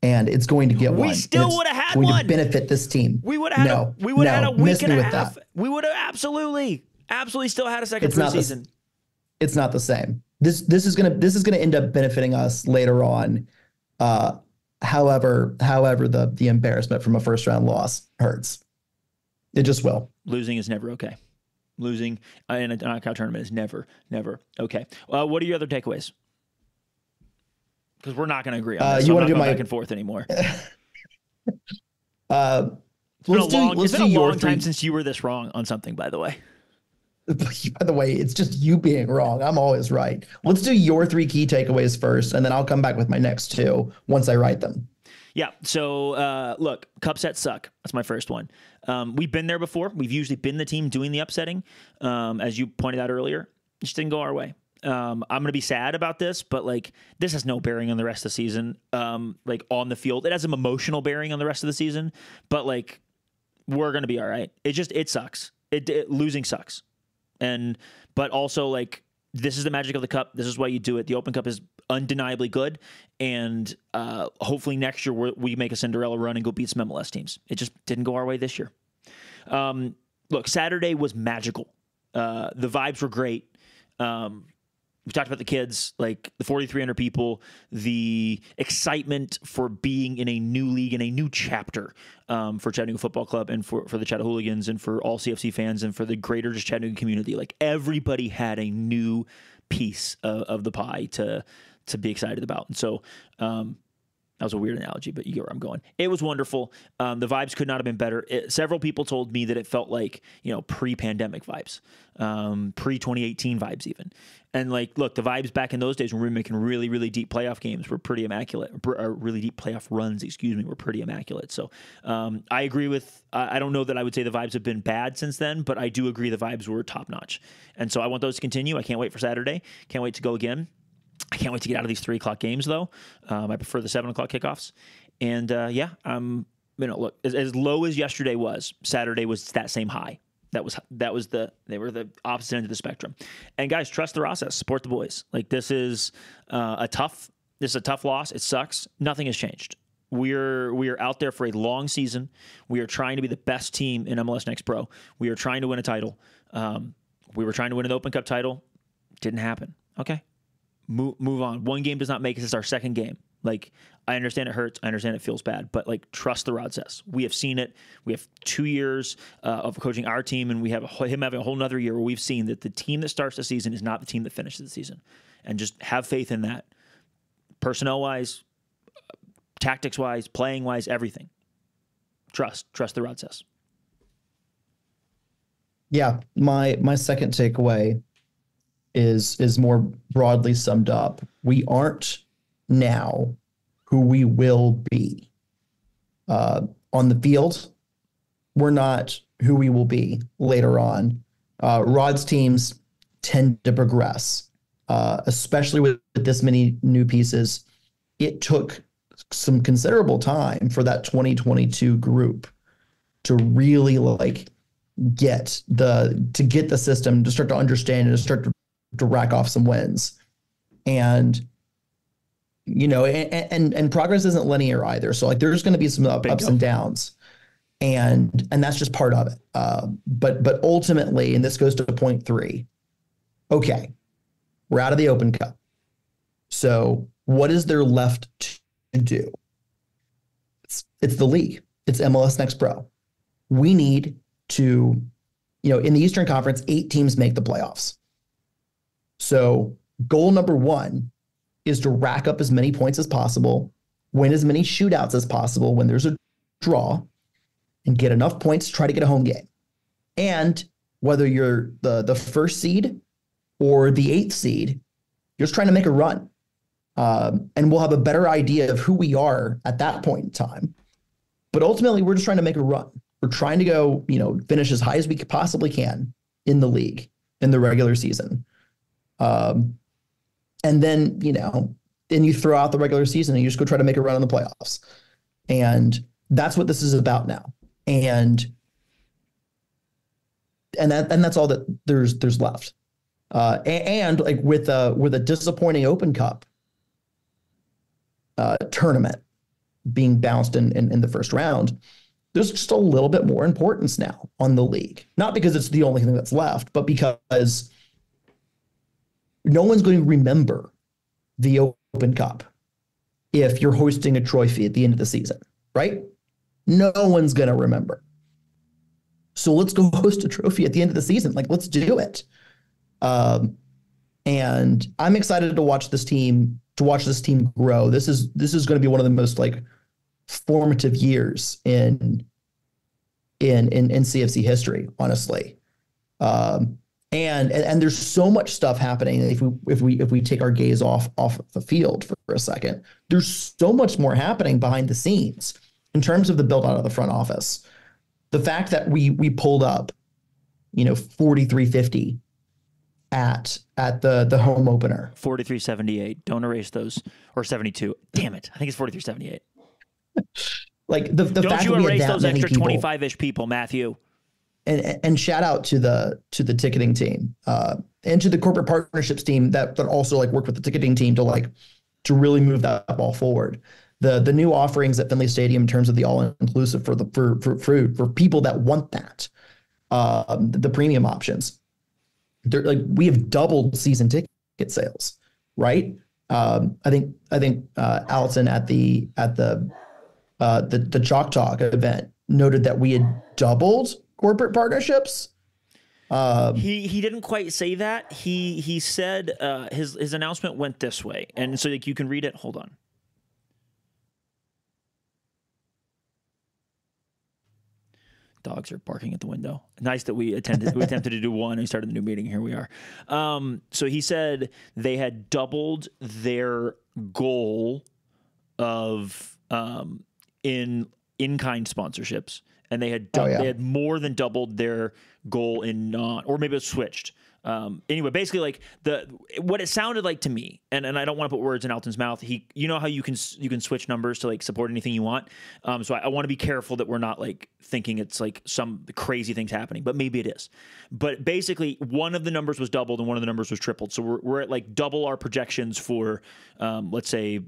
and it's going to get We one. still would have had one. benefit this team. We would have had no, a, we would have no, had a week and a half. that. We would have absolutely, absolutely still had a second It's not the- preseason. It's not the same. This this is gonna this is gonna end up benefiting us later on. Uh, however, however the the embarrassment from a first round loss hurts. It just will. Losing is never okay. Losing uh, in a knockout tournament is never, never okay. Uh, what are your other takeaways? Because we're not going to agree on Uh, you so wanna do my- back and forth anymore. Uh, It's been a let's do, long, it's been a your long time since you were this wrong on something. By the way, By the way, it's just you being wrong. I'm always right. Let's do your three key takeaways first, and then I'll come back with my next two once I write them. yeah. So uh, look, cup sets suck. That's my first one. Um, we've been there before. We've usually been the team doing the upsetting, um, as you pointed out earlier. It just didn't go our way. Um, I'm gonna be sad about this, but like this has no bearing on the rest of the season. Um, like on the field, it has some emotional bearing on the rest of the season, but like we're gonna be all right. It just it sucks. It, it losing sucks, and but also like this is the magic of the cup. This is why you do it. The Open Cup is undeniably good, and uh, hopefully next year we we make a Cinderella run and go beat some MLS teams. It just didn't go our way this year. Um, look, Saturday was magical. Uh, the vibes were great. Um, we talked about the kids, like the 4,300 people, the excitement for being in a new league and a new chapter um, for Chattanooga Football Club and for, for the Chattahooligans and for all CFC fans and for the greater just Chattanooga community. Like everybody had a new piece of, of the pie to to be excited about. And so um, that was a weird analogy, but you get where I'm going. It was wonderful. Um, the vibes could not have been better. It, several people told me that it felt like you know pre-pandemic vibes, um, pre-2018 vibes even. And like, look, the vibes back in those days when we were making really, really deep playoff games were pretty immaculate. Or really deep playoff runs, excuse me, were pretty immaculate. So um, I agree with. I don't know that I would say the vibes have been bad since then, but I do agree the vibes were top notch. And so I want those to continue. I can't wait for Saturday. Can't wait to go again. I can't wait to get out of these three o'clock games, though. Um, I prefer the seven o'clock kickoffs. And uh, yeah, um, you know, look, as, as low as yesterday was, Saturday was that same high. That was that was the they were the opposite end of the spectrum. And guys, trust the process. Support the boys. Like this is uh, a tough this is a tough loss. It sucks. Nothing has changed. We're we are out there for a long season. We are trying to be the best team in MLS Next Pro. We are trying to win a title. Um, we were trying to win an Open Cup title. Didn't happen. Okay, move move on. One game does not make us. It's our second game. Like I understand it hurts. I understand it feels bad, but like trust the rod says. We have seen it. We have two years uh, of coaching our team, and we have a, him having a whole nother year where we've seen that the team that starts the season is not the team that finishes the season, and just have faith in that. Personnel wise, tactics wise, playing wise, everything. Trust, trust the rod says. Yeah, my my second takeaway is is more broadly summed up. We aren't now who we will be. Uh, on the field, we're not who we will be later on. Uh, Rod's teams tend to progress, uh, especially with, this many new pieces. It took some considerable time for that 2022 group to really like get the to get the system to start to understand and to start to, to rack off some wins. And you know and and, and progress isn't linear either. So like there's going to be some up, ups and downs. And and that's just part of it. Uh, but but ultimately and this goes to point three okay we're out of the open cup. So what is there left to do? It's, it's the league. It's mls next pro. We need to, you know, in the Eastern Conference, eight teams make the playoffs. So, goal number one is to rack up as many points as possible, win as many shootouts as possible when there's a draw, and get enough points to try to get a home game. And whether you're the the first seed or the eighth seed, you're just trying to make a run. Um, and we'll have a better idea of who we are at that point in time. But ultimately, we're just trying to make a run. We're trying to go, you know, finish as high as we possibly can in the league in the regular season. Um, and then, you know, then you throw out the regular season and you just go try to make a run in the playoffs. And that's what this is about now. And and that and that's all that there's there's left. Uh, and, and like with a with a disappointing Open Cup uh, tournament being bounced in, in in the first round, there's just a little bit more importance now on the league. Not because it's the only thing that's left, but because no one's going to remember the Open Cup if you're hosting a trophy at the end of the season, right? No one's going to remember. So let's go host a trophy at the end of the season. Like, let's do it. Um, and I'm excited to watch this team to watch this team grow. This is this is going to be one of the most like formative years in in in, in CFC history, honestly. Um, and, and and there's so much stuff happening if we if we if we take our gaze off off the field for, for a second there's so much more happening behind the scenes in terms of the build out of the front office. The fact that we we pulled up you know 4350 at at the the home opener. 4378 don't erase those. Or 72 damn it. I think it's 4378 like the, the don't fact you that we had erase that those extra 25ish people matthew and and shout out to the to the ticketing team uh, and to the corporate partnerships team that that also like worked with the ticketing team to like to really move that ball forward. The the new offerings at Finley Stadium in terms of the all inclusive for the for for for, for people that want that, um, the, the premium options. They're like we have doubled season ticket sales, right? Um, I think I think uh, Allison at the at the uh, the the Chalk Talk event noted that we had doubled corporate partnerships. Um, he he didn't quite say that. He he said uh, his his announcement went this way, and so like you can read it. Hold on. Dogs are barking at the window. Nice that we attended. we attempted to do one. and We started the new meeting. Here we are. Um, so he said they had doubled their goal of um, in in kind sponsorships and they had Oh, yeah. they had more than doubled their goal in non or maybe it was switched. Um, anyway, basically, like the what it sounded like to me, and, and I don't want to put words in Alton's mouth. He, you know how you can you can switch numbers to like support anything you want. Um, so I, I want to be careful that we're not like thinking it's like some crazy things happening, but maybe it is. But basically, one of the numbers was doubled and one of the numbers was tripled. So we're, we're at like double our projections for, um, let's say,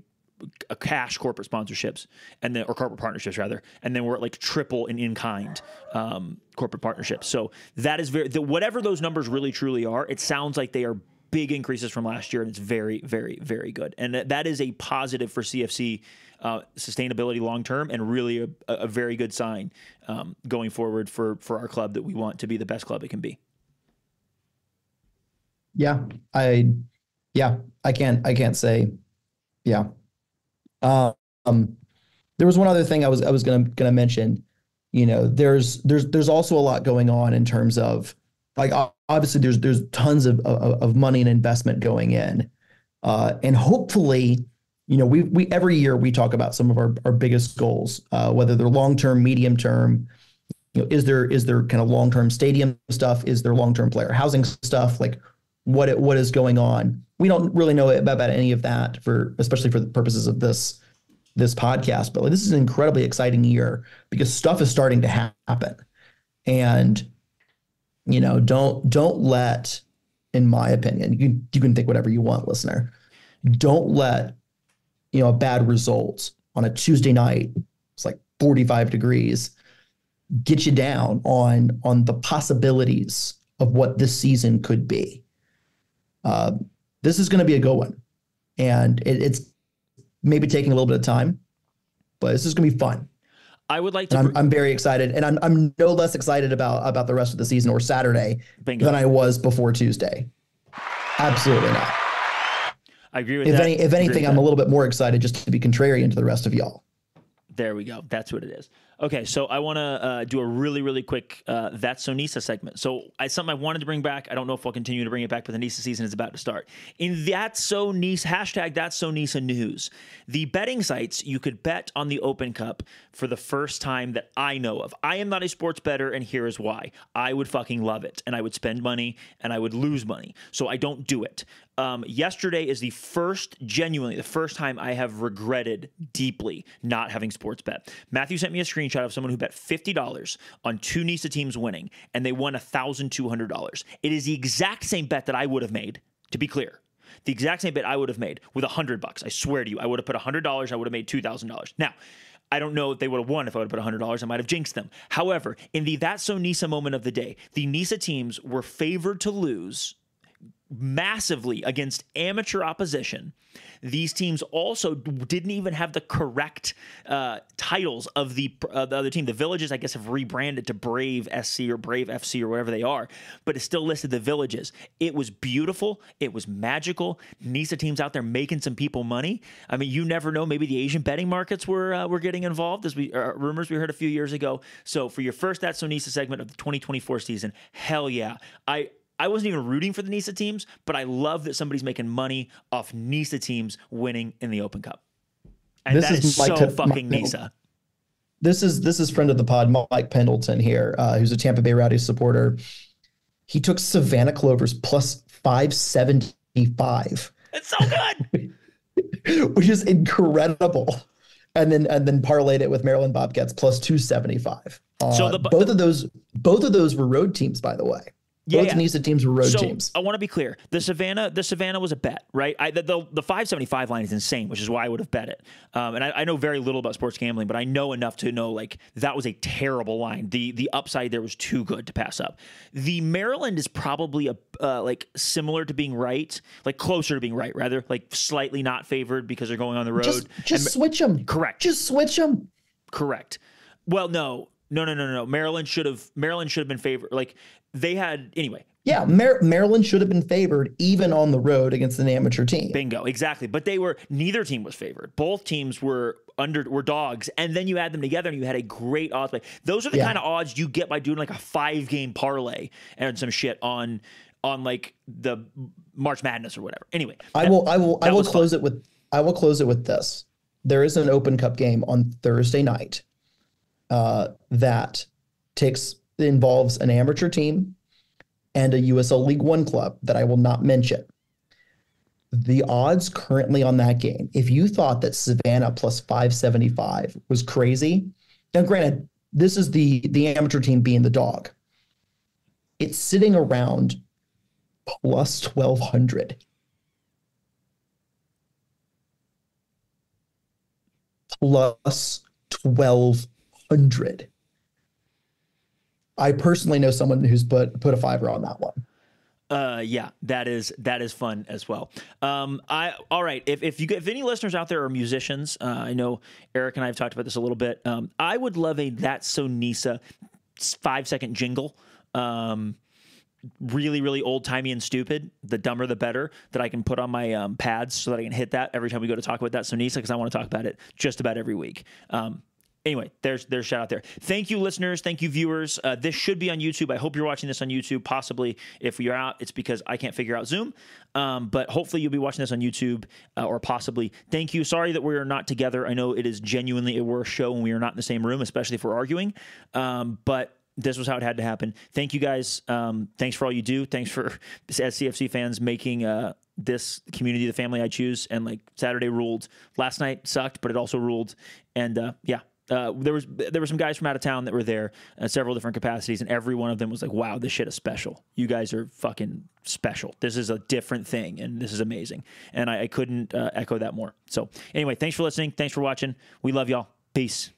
a cash corporate sponsorships and then or corporate partnerships rather and then we're at like triple in in kind um, corporate partnerships. So that is very the, whatever those numbers really truly are it sounds like they are big increases from last year and it's very very very good. And that, that is a positive for cfc uh, sustainability long term and really a, a very good sign um, going forward for for our club that we want to be the best club it can be. Yeah, I, yeah, I can't, I can't say, yeah. Um, there was one other thing I was, I was gonna, gonna mention. You know, there's, there's, there's also a lot going on in terms of, like, obviously, there's, there's tons of, of, of money and investment going in, uh, and hopefully, you know, we, we every year we talk about some of our, our biggest goals, uh, whether they're long term, medium term, you know, is there is there kind of long term stadium stuff? Is there long term player housing stuff? Like what it, what is going on? We don't really know about, any of that for especially for the purposes of this this podcast. But like, this is an incredibly exciting year because stuff is starting to happen, and you know don't don't let, in my opinion, you you can think whatever you want, listener. Don't let you know a bad result on a Tuesday night. It's like 45 degrees get you down on on the possibilities of what this season could be. Uh, this is going to be a good one, and it, it's maybe taking a little bit of time, but this is going to be fun. i would like to I'm, I'm very excited, and I'm I'm no less excited about about the rest of the season or Saturday Bingo. than I was before Tuesday. Absolutely not. i agree with If that any, if anything, I'm that. a little bit more excited just to be contrarian to the rest of y'all. There we go. That's what it is. Okay, so I want to uh, do a really, really quick uh, That's So Nisa segment. So it's something I wanted to bring back. I don't know if I'll continue to bring it back, but the Nisa season is about to start. In That's So Nisa, hashtag That's So Nisa news, the betting sites, you could bet on the Open Cup for the first time that I know of. I am not a sports better, and here is why. I would fucking love it, and I would spend money, and I would lose money. So I don't do it. Um, yesterday is the first, genuinely, the first time I have regretted deeply not having sports bet. Matthew sent me a screenshot of someone who bet $50 on two NISA teams winning, and they won $1,200. It is the exact same bet that I would have made, to be clear. The exact same bet I would have made with a hundred bucks. I swear to you, I would have put a hundred dollars. I would have made two thousand dollars. Now, I don't know if they would have won if I would have put $100. I might have jinxed them. However, in the That's So Nisa moment of the day, the Nisa teams were favored to lose massively against amateur opposition. These teams also didn't even have the correct uh, titles of the, uh, the other team. The Villages, I guess, have rebranded to Brave SC or Brave FC or whatever they are, but it still listed the Villages. It was beautiful. It was magical. NISA teams out there making some people money. I mean, you never know. Maybe the Asian betting markets were uh, were getting involved, as we uh, rumors we heard a few years ago. So for your first That's So NISA segment of the 2024 season, hell yeah! I I wasn't even rooting for the NISA teams, but I love that somebody's making money off NISA teams winning in the Open Cup. And This that is is, so Mike- fucking Mike- NISA. This is this is friend of the pod, Mike Pendleton here, uh, who's a Tampa Bay Rowdy supporter. He took Savannah Clovers plus five seventy five, It's so good. which is incredible, and then and then parlayed it with Maryland Bobcats plus two seventy five. So the- both of those both of those were road teams, by the way. Yeah, both yeah. NISA teams were road so teams. I want to be clear. The Savannah, the Savannah was a bet, right? I, the, the the 575 line is insane, which is why I would have bet it. Um, and I, I know very little about sports gambling, but I know enough to know like that was a terrible line. The the upside there was too good to pass up. The Maryland is probably a uh, like similar to being right, like closer to being right, rather like slightly not favored because they're going on the road. Just just And- switch them. correct. Just switch them. Correct. Well, no, no, no, no, no, no. Maryland should have Maryland should have been favored. Like they had anyway. Yeah, Mar- Maryland should have been favored even on the road against an amateur team. Bingo, exactly. But they were neither team was favored. Both teams were under were dogs, and then you add them together and you had a great odds play. Those are the Yeah. kind of odds you get by doing like a five game parlay and some shit on on like the March Madness or whatever. Anyway, I will I will I will was fun. close it with I will close it with this. There is an Open Cup game on Thursday night uh, that takes involves an amateur team and a USL League One club that I will not mention. The odds currently on that game, if you thought that Savannah plus 575 was crazy, now granted, this is the the amateur team being the dog. It's sitting around plus 1200. plus 1200 i personally know someone who's put put a fiver on that one Uh, yeah, that is that is fun as well. Um, I all right. If if you if any listeners out there are musicians, uh, I know Eric and I have talked about this a little bit. Um, I would love a that's so Nisa five second jingle. Um, really, really old timey and stupid. The dumber, the better. That I can put on my um, pads so that I can hit that every time we go to talk about that so Nisa because I want to talk about it just about every week. Um, anyway, there's there's shout out there. Thank you, listeners. Thank you, viewers. Uh, this should be on YouTube. I hope you're watching this on YouTube. Possibly, if you're out, it's because I can't figure out Zoom. Um, but hopefully, you'll be watching this on YouTube uh, or possibly. Thank you. Sorry that we are not together. I know it is genuinely a worse show when we are not in the same room, especially if we're arguing. Um, but this was how it had to happen. Thank you guys. Um, thanks for all you do. Thanks for as CFC fans making uh, this community the family I choose. And like Saturday ruled. Last night sucked, but it also ruled. And uh, yeah. Uh, there was there were some guys from out of town that were there, uh, several different capacities, and every one of them was like, "Wow, this shit is special. You guys are fucking special. This is a different thing, and this is amazing." And I, I couldn't uh, echo that more. So anyway, thanks for listening. Thanks for watching. We love y'all. Peace.